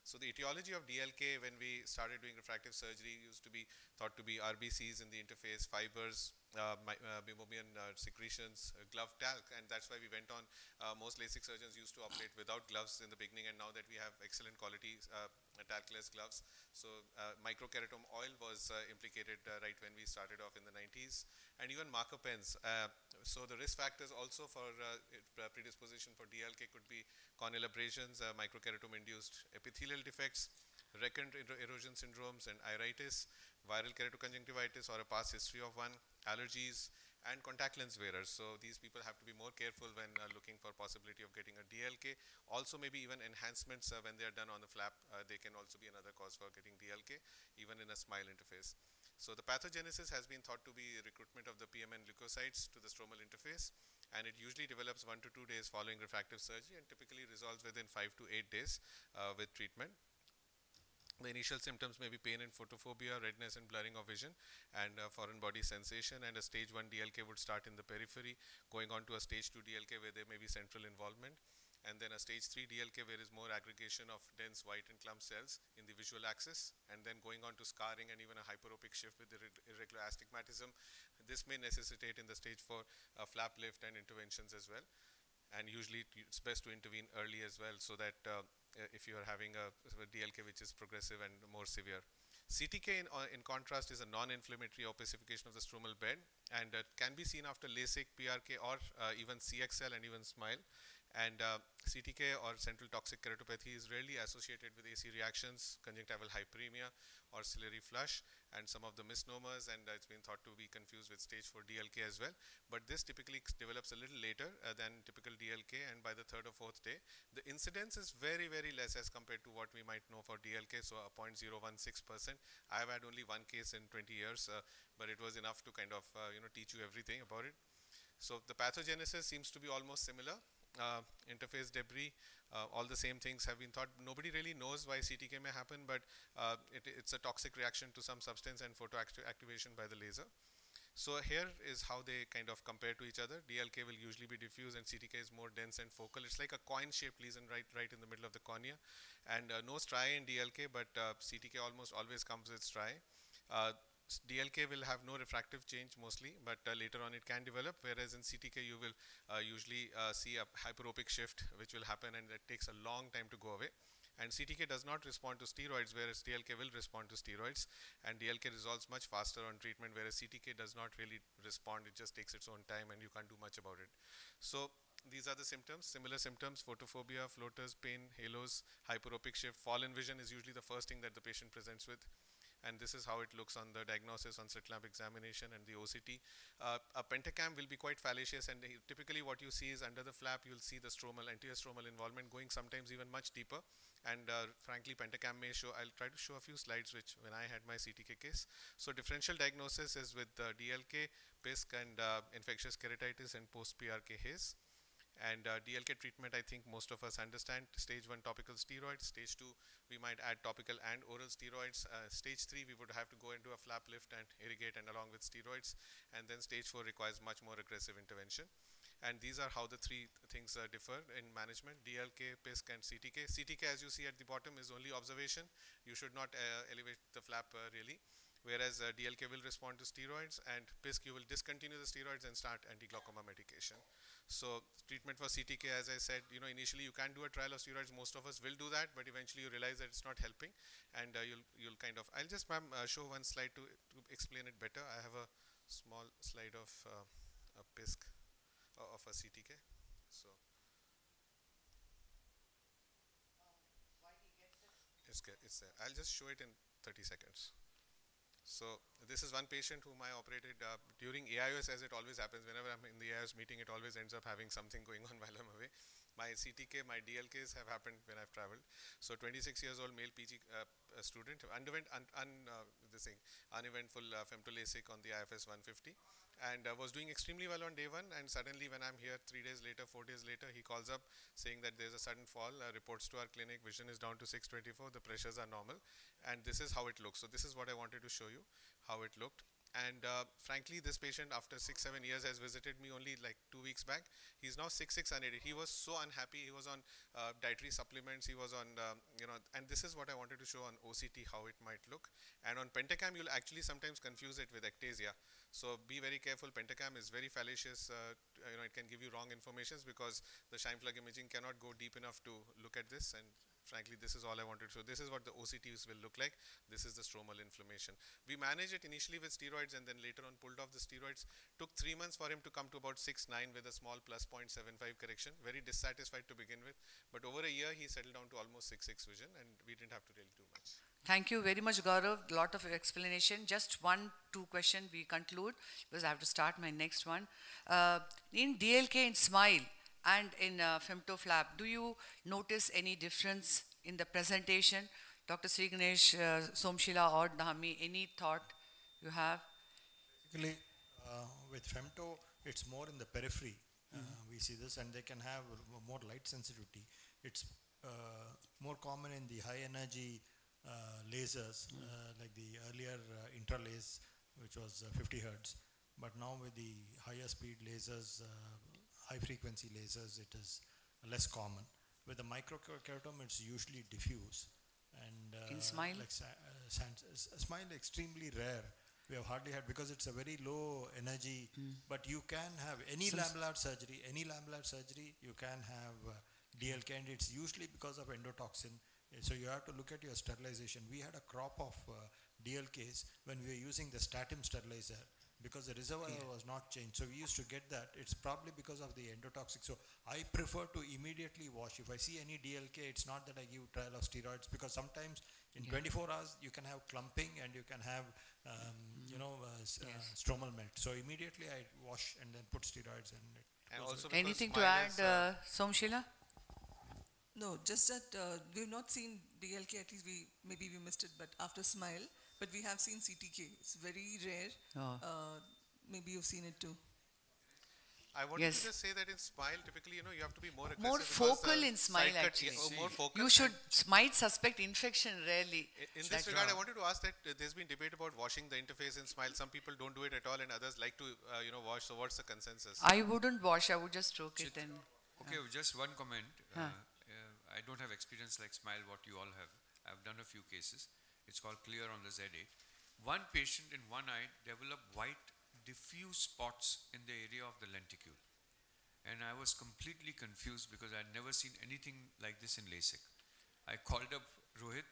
So the etiology of DLK when we started doing refractive surgery used to be thought to be RBCs in the interface, fibers, uh, uh, uh, secretions, uh, glove talc, and that's why we went on. Uh, most LASIK surgeons used to operate without gloves in the beginning, and now that we have excellent quality uh, talcless gloves, so microkeratome oil was implicated right when we started off in the 90s, and even marker pens. so the risk factors also for predisposition for DLK could be corneal abrasions, microkeratome-induced epithelial defects, recurrent erosion syndromes and iritis, viral keratoconjunctivitis or a past history of one, allergies, and contact lens wearers. So these people have to be more careful when uh, looking for possibility of getting a DLK. Also maybe even enhancements uh, when they are done on the flap, uh, they can also be another cause for getting DLK, even in a smile interface. So the pathogenesis has been thought to be recruitment of the PMN leukocytes to the stromal interface and it usually develops one to two days following refractive surgery and typically resolves within five to eight days uh, with treatment. The initial symptoms may be pain and photophobia, redness and blurring of vision, and uh, foreign body sensation. And a stage 1 DLK would start in the periphery, going on to a stage 2 DLK where there may be central involvement. And then a stage 3 DLK where is more aggregation of dense white and clump cells in the visual axis. And then going on to scarring and even a hyperopic shift with irregular astigmatism. This may necessitate in the stage 4 a flap lift and interventions as well. And usually it's best to intervene early as well so that uh, if you are having a, a, DLK which is progressive and more severe. CTK in, uh, in contrast is a non-inflammatory opacification of the stromal bed and uh, can be seen after LASIK, PRK or uh, even CXL and even SMILE and uh, CTK or central toxic keratopathy is rarely associated with AC reactions, conjunctival hyperemia or ciliary flush and some of the misnomers and it's been thought to be confused with stage 4 DLK as well. But this typically develops a little later uh, than typical DLK and by the third or fourth day. The incidence is very, very less as compared to what we might know for DLK, so a 0.016%. I've had only one case in 20 years, uh, but it was enough to kind of, uh, you know, teach you everything about it. So the pathogenesis seems to be almost similar. Uh, interface debris, uh, all the same things have been thought. Nobody really knows why CTK may happen, but uh, it, it's a toxic reaction to some substance and photoactivation by the laser. So here is how they kind of compare to each other. DLK will usually be diffuse and CTK is more dense and focal. It's like a coin-shaped lesion right, right in the middle of the cornea. And uh, no striae in DLK, but uh, CTK almost always comes with striae. DLK will have no refractive change mostly, but uh, later on it can develop, whereas in CTK you will uh, usually uh, see a hyperopic shift which will happen and it takes a long time to go away. And CTK does not respond to steroids, whereas DLK will respond to steroids. And DLK resolves much faster on treatment, whereas CTK does not really respond. It just takes its own time and you can't do much about it. So these are the symptoms, similar symptoms, photophobia, floaters, pain, halos, hyperopic shift, fallen vision is usually the first thing that the patient presents with and this is how it looks on the diagnosis on slit lamp examination and the OCT. Uh, a pentacam will be quite fallacious and typically what you see is under the flap you'll see the stromal, anterior stromal involvement going sometimes even much deeper and uh, frankly pentacam may show, I'll try to show a few slides which when I had my CTK case. So differential diagnosis is with uh, DLK, PISC and uh, infectious keratitis and post-PRK haze. And uh, DLK treatment, I think most of us understand. Stage 1 topical steroids. Stage 2, we might add topical and oral steroids. Uh, stage 3, we would have to go into a flap lift and irrigate and along with steroids. And then stage 4 requires much more aggressive intervention. And these are how the three things uh, differ in management, DLK, PISC and CTK. CTK, as you see at the bottom, is only observation. You should not uh, elevate the flap uh, really whereas uh, DLK will respond to steroids and PISC you will discontinue the steroids and start anti-glaucoma medication. So treatment for CTK, as I said, you know, initially you can do a trial of steroids. Most of us will do that, but eventually you realize that it's not helping, and uh, you'll you'll kind of. I'll just ma'am uh, show one slide to to explain it better. I have a small slide of uh, a PISC uh, of a CTK. So. It's, it's there. I'll just show it in 30 seconds. So this is one patient whom I operated uh, during AIOS as it always happens. Whenever I'm in the AIOS meeting, it always ends up having something going on while I'm away. My CTK, my DLKs have happened when I've traveled. So 26 years old male PG uh, student underwent un, un, uh, thing, uneventful uh, femtoLASIK on the IFS 150 and uh, was doing extremely well on day one and suddenly when I'm here three days later, four days later, he calls up saying that there's a sudden fall, uh, reports to our clinic, vision is down to 624, the pressures are normal and this is how it looks. So this is what I wanted to show you, how it looked. And uh, frankly, this patient after six, seven years has visited me only like two weeks back. He's now six, six unaided. He was so unhappy. He was on uh, dietary supplements. He was on, um, you know, and this is what I wanted to show on OCT, how it might look. And on Pentacam, you'll actually sometimes confuse it with ectasia. So be very careful. Pentacam is very fallacious. Uh, you know, it can give you wrong informations because the Scheimpflug imaging cannot go deep enough to look at this. And frankly, this is all I wanted to show. This is what the OCTs will look like. This is the stromal inflammation. We managed it initially with steroids and then later on pulled off the steroids. Took three months for him to come to about 6'9 with a small plus 0.75 correction. Very dissatisfied to begin with. But over a year, he settled down to almost 6'6 vision and we didn't have to really do much. Thank you very much, Gaurav. Lot of explanation. Just one, two question we conclude because I have to start my next one. Uh, in DLK in SMILE, and in uh, FemtoFlap, do you notice any difference in the presentation? Dr. Sri Ganesh, uh, Somshila or Dhami, any thought you have? Basically, uh, with Femto, it's more in the periphery. Mm -hmm. We see this and they can have more light sensitivity. It's uh, more common in the high energy uh, lasers, mm -hmm. like the earlier IntraLase, which was 50 hertz. But now with the higher speed lasers, high frequency lasers, it is less common. With the microkeratome, it's usually diffuse. And uh, in smile, like uh, smile extremely rare. We have hardly had because it's a very low energy. Mm. But you can have any Some lamellar surgery, any lamellar surgery, you can have uh, DLK, and it's usually because of endotoxin. So you have to look at your sterilization. We had a crop of uh, DLKs when we were using the Statim sterilizer because the reservoir yeah. was not changed. So we used to get that. It's probably because of the endotoxic. So I prefer to immediately wash. If I see any DLK, it's not that I give trial of steroids because sometimes in yeah. 24 hours you can have clumping and you can have, um, mm. you know, uh, uh, stromal melt. So immediately I wash and then put steroids and. and also Anything to add, uh, Somshila? No, just that uh, we've not seen DLK. At least we maybe we missed it, but after Smile, but we have seen CTK. It's very rare. Oh. Uh, maybe you've seen it too. I wanted yes. to just say that in smile, typically, you know, you have to be more More focal in smile, actually. Oh, more focal. You should might suspect infection rarely. In, in this regard, I wanted to ask that uh, there's been debate about washing the interface in smile. Some people don't do it at all, and others like to, uh, you know, wash. So, what's the consensus? I wouldn't wash. I would just stroke Chit it. And okay, uh, just one comment. Huh. Uh, I don't have experience like smile what you all have. I've done a few cases. It's called clear on the Z8 one patient in one eye developed white diffuse spots in the area of the lenticule. And I was completely confused because I had never seen anything like this in LASIK. I called up Rohit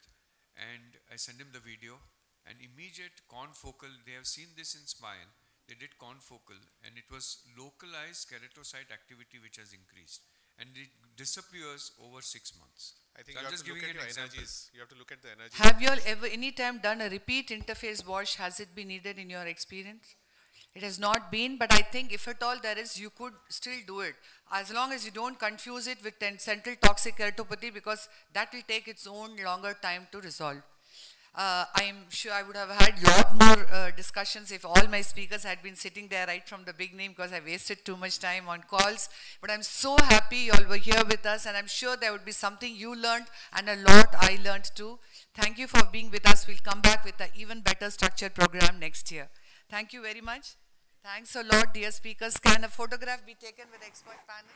and I sent him the video and immediate confocal, they have seen this in smile, they did confocal and it was localized keratocyte activity which has increased and it disappears over six months. I think so you I'm have to look at your energies. You have to look at the energy. Have you all ever, any time done a repeat interface wash? Has it been needed in your experience? It has not been, but I think if at all there is, you could still do it. As long as you don't confuse it with central toxic keratopathy because that will take its own longer time to resolve. Uh, I'm sure I would have had a lot more uh, discussions if all my speakers had been sitting there right from the beginning because I wasted too much time on calls. But I'm so happy you all were here with us and I'm sure there would be something you learned and a lot I learned too. Thank you for being with us. We'll come back with an even better structured program next year. Thank you very much. Thanks a lot, dear speakers. Can a photograph be taken with expert panel?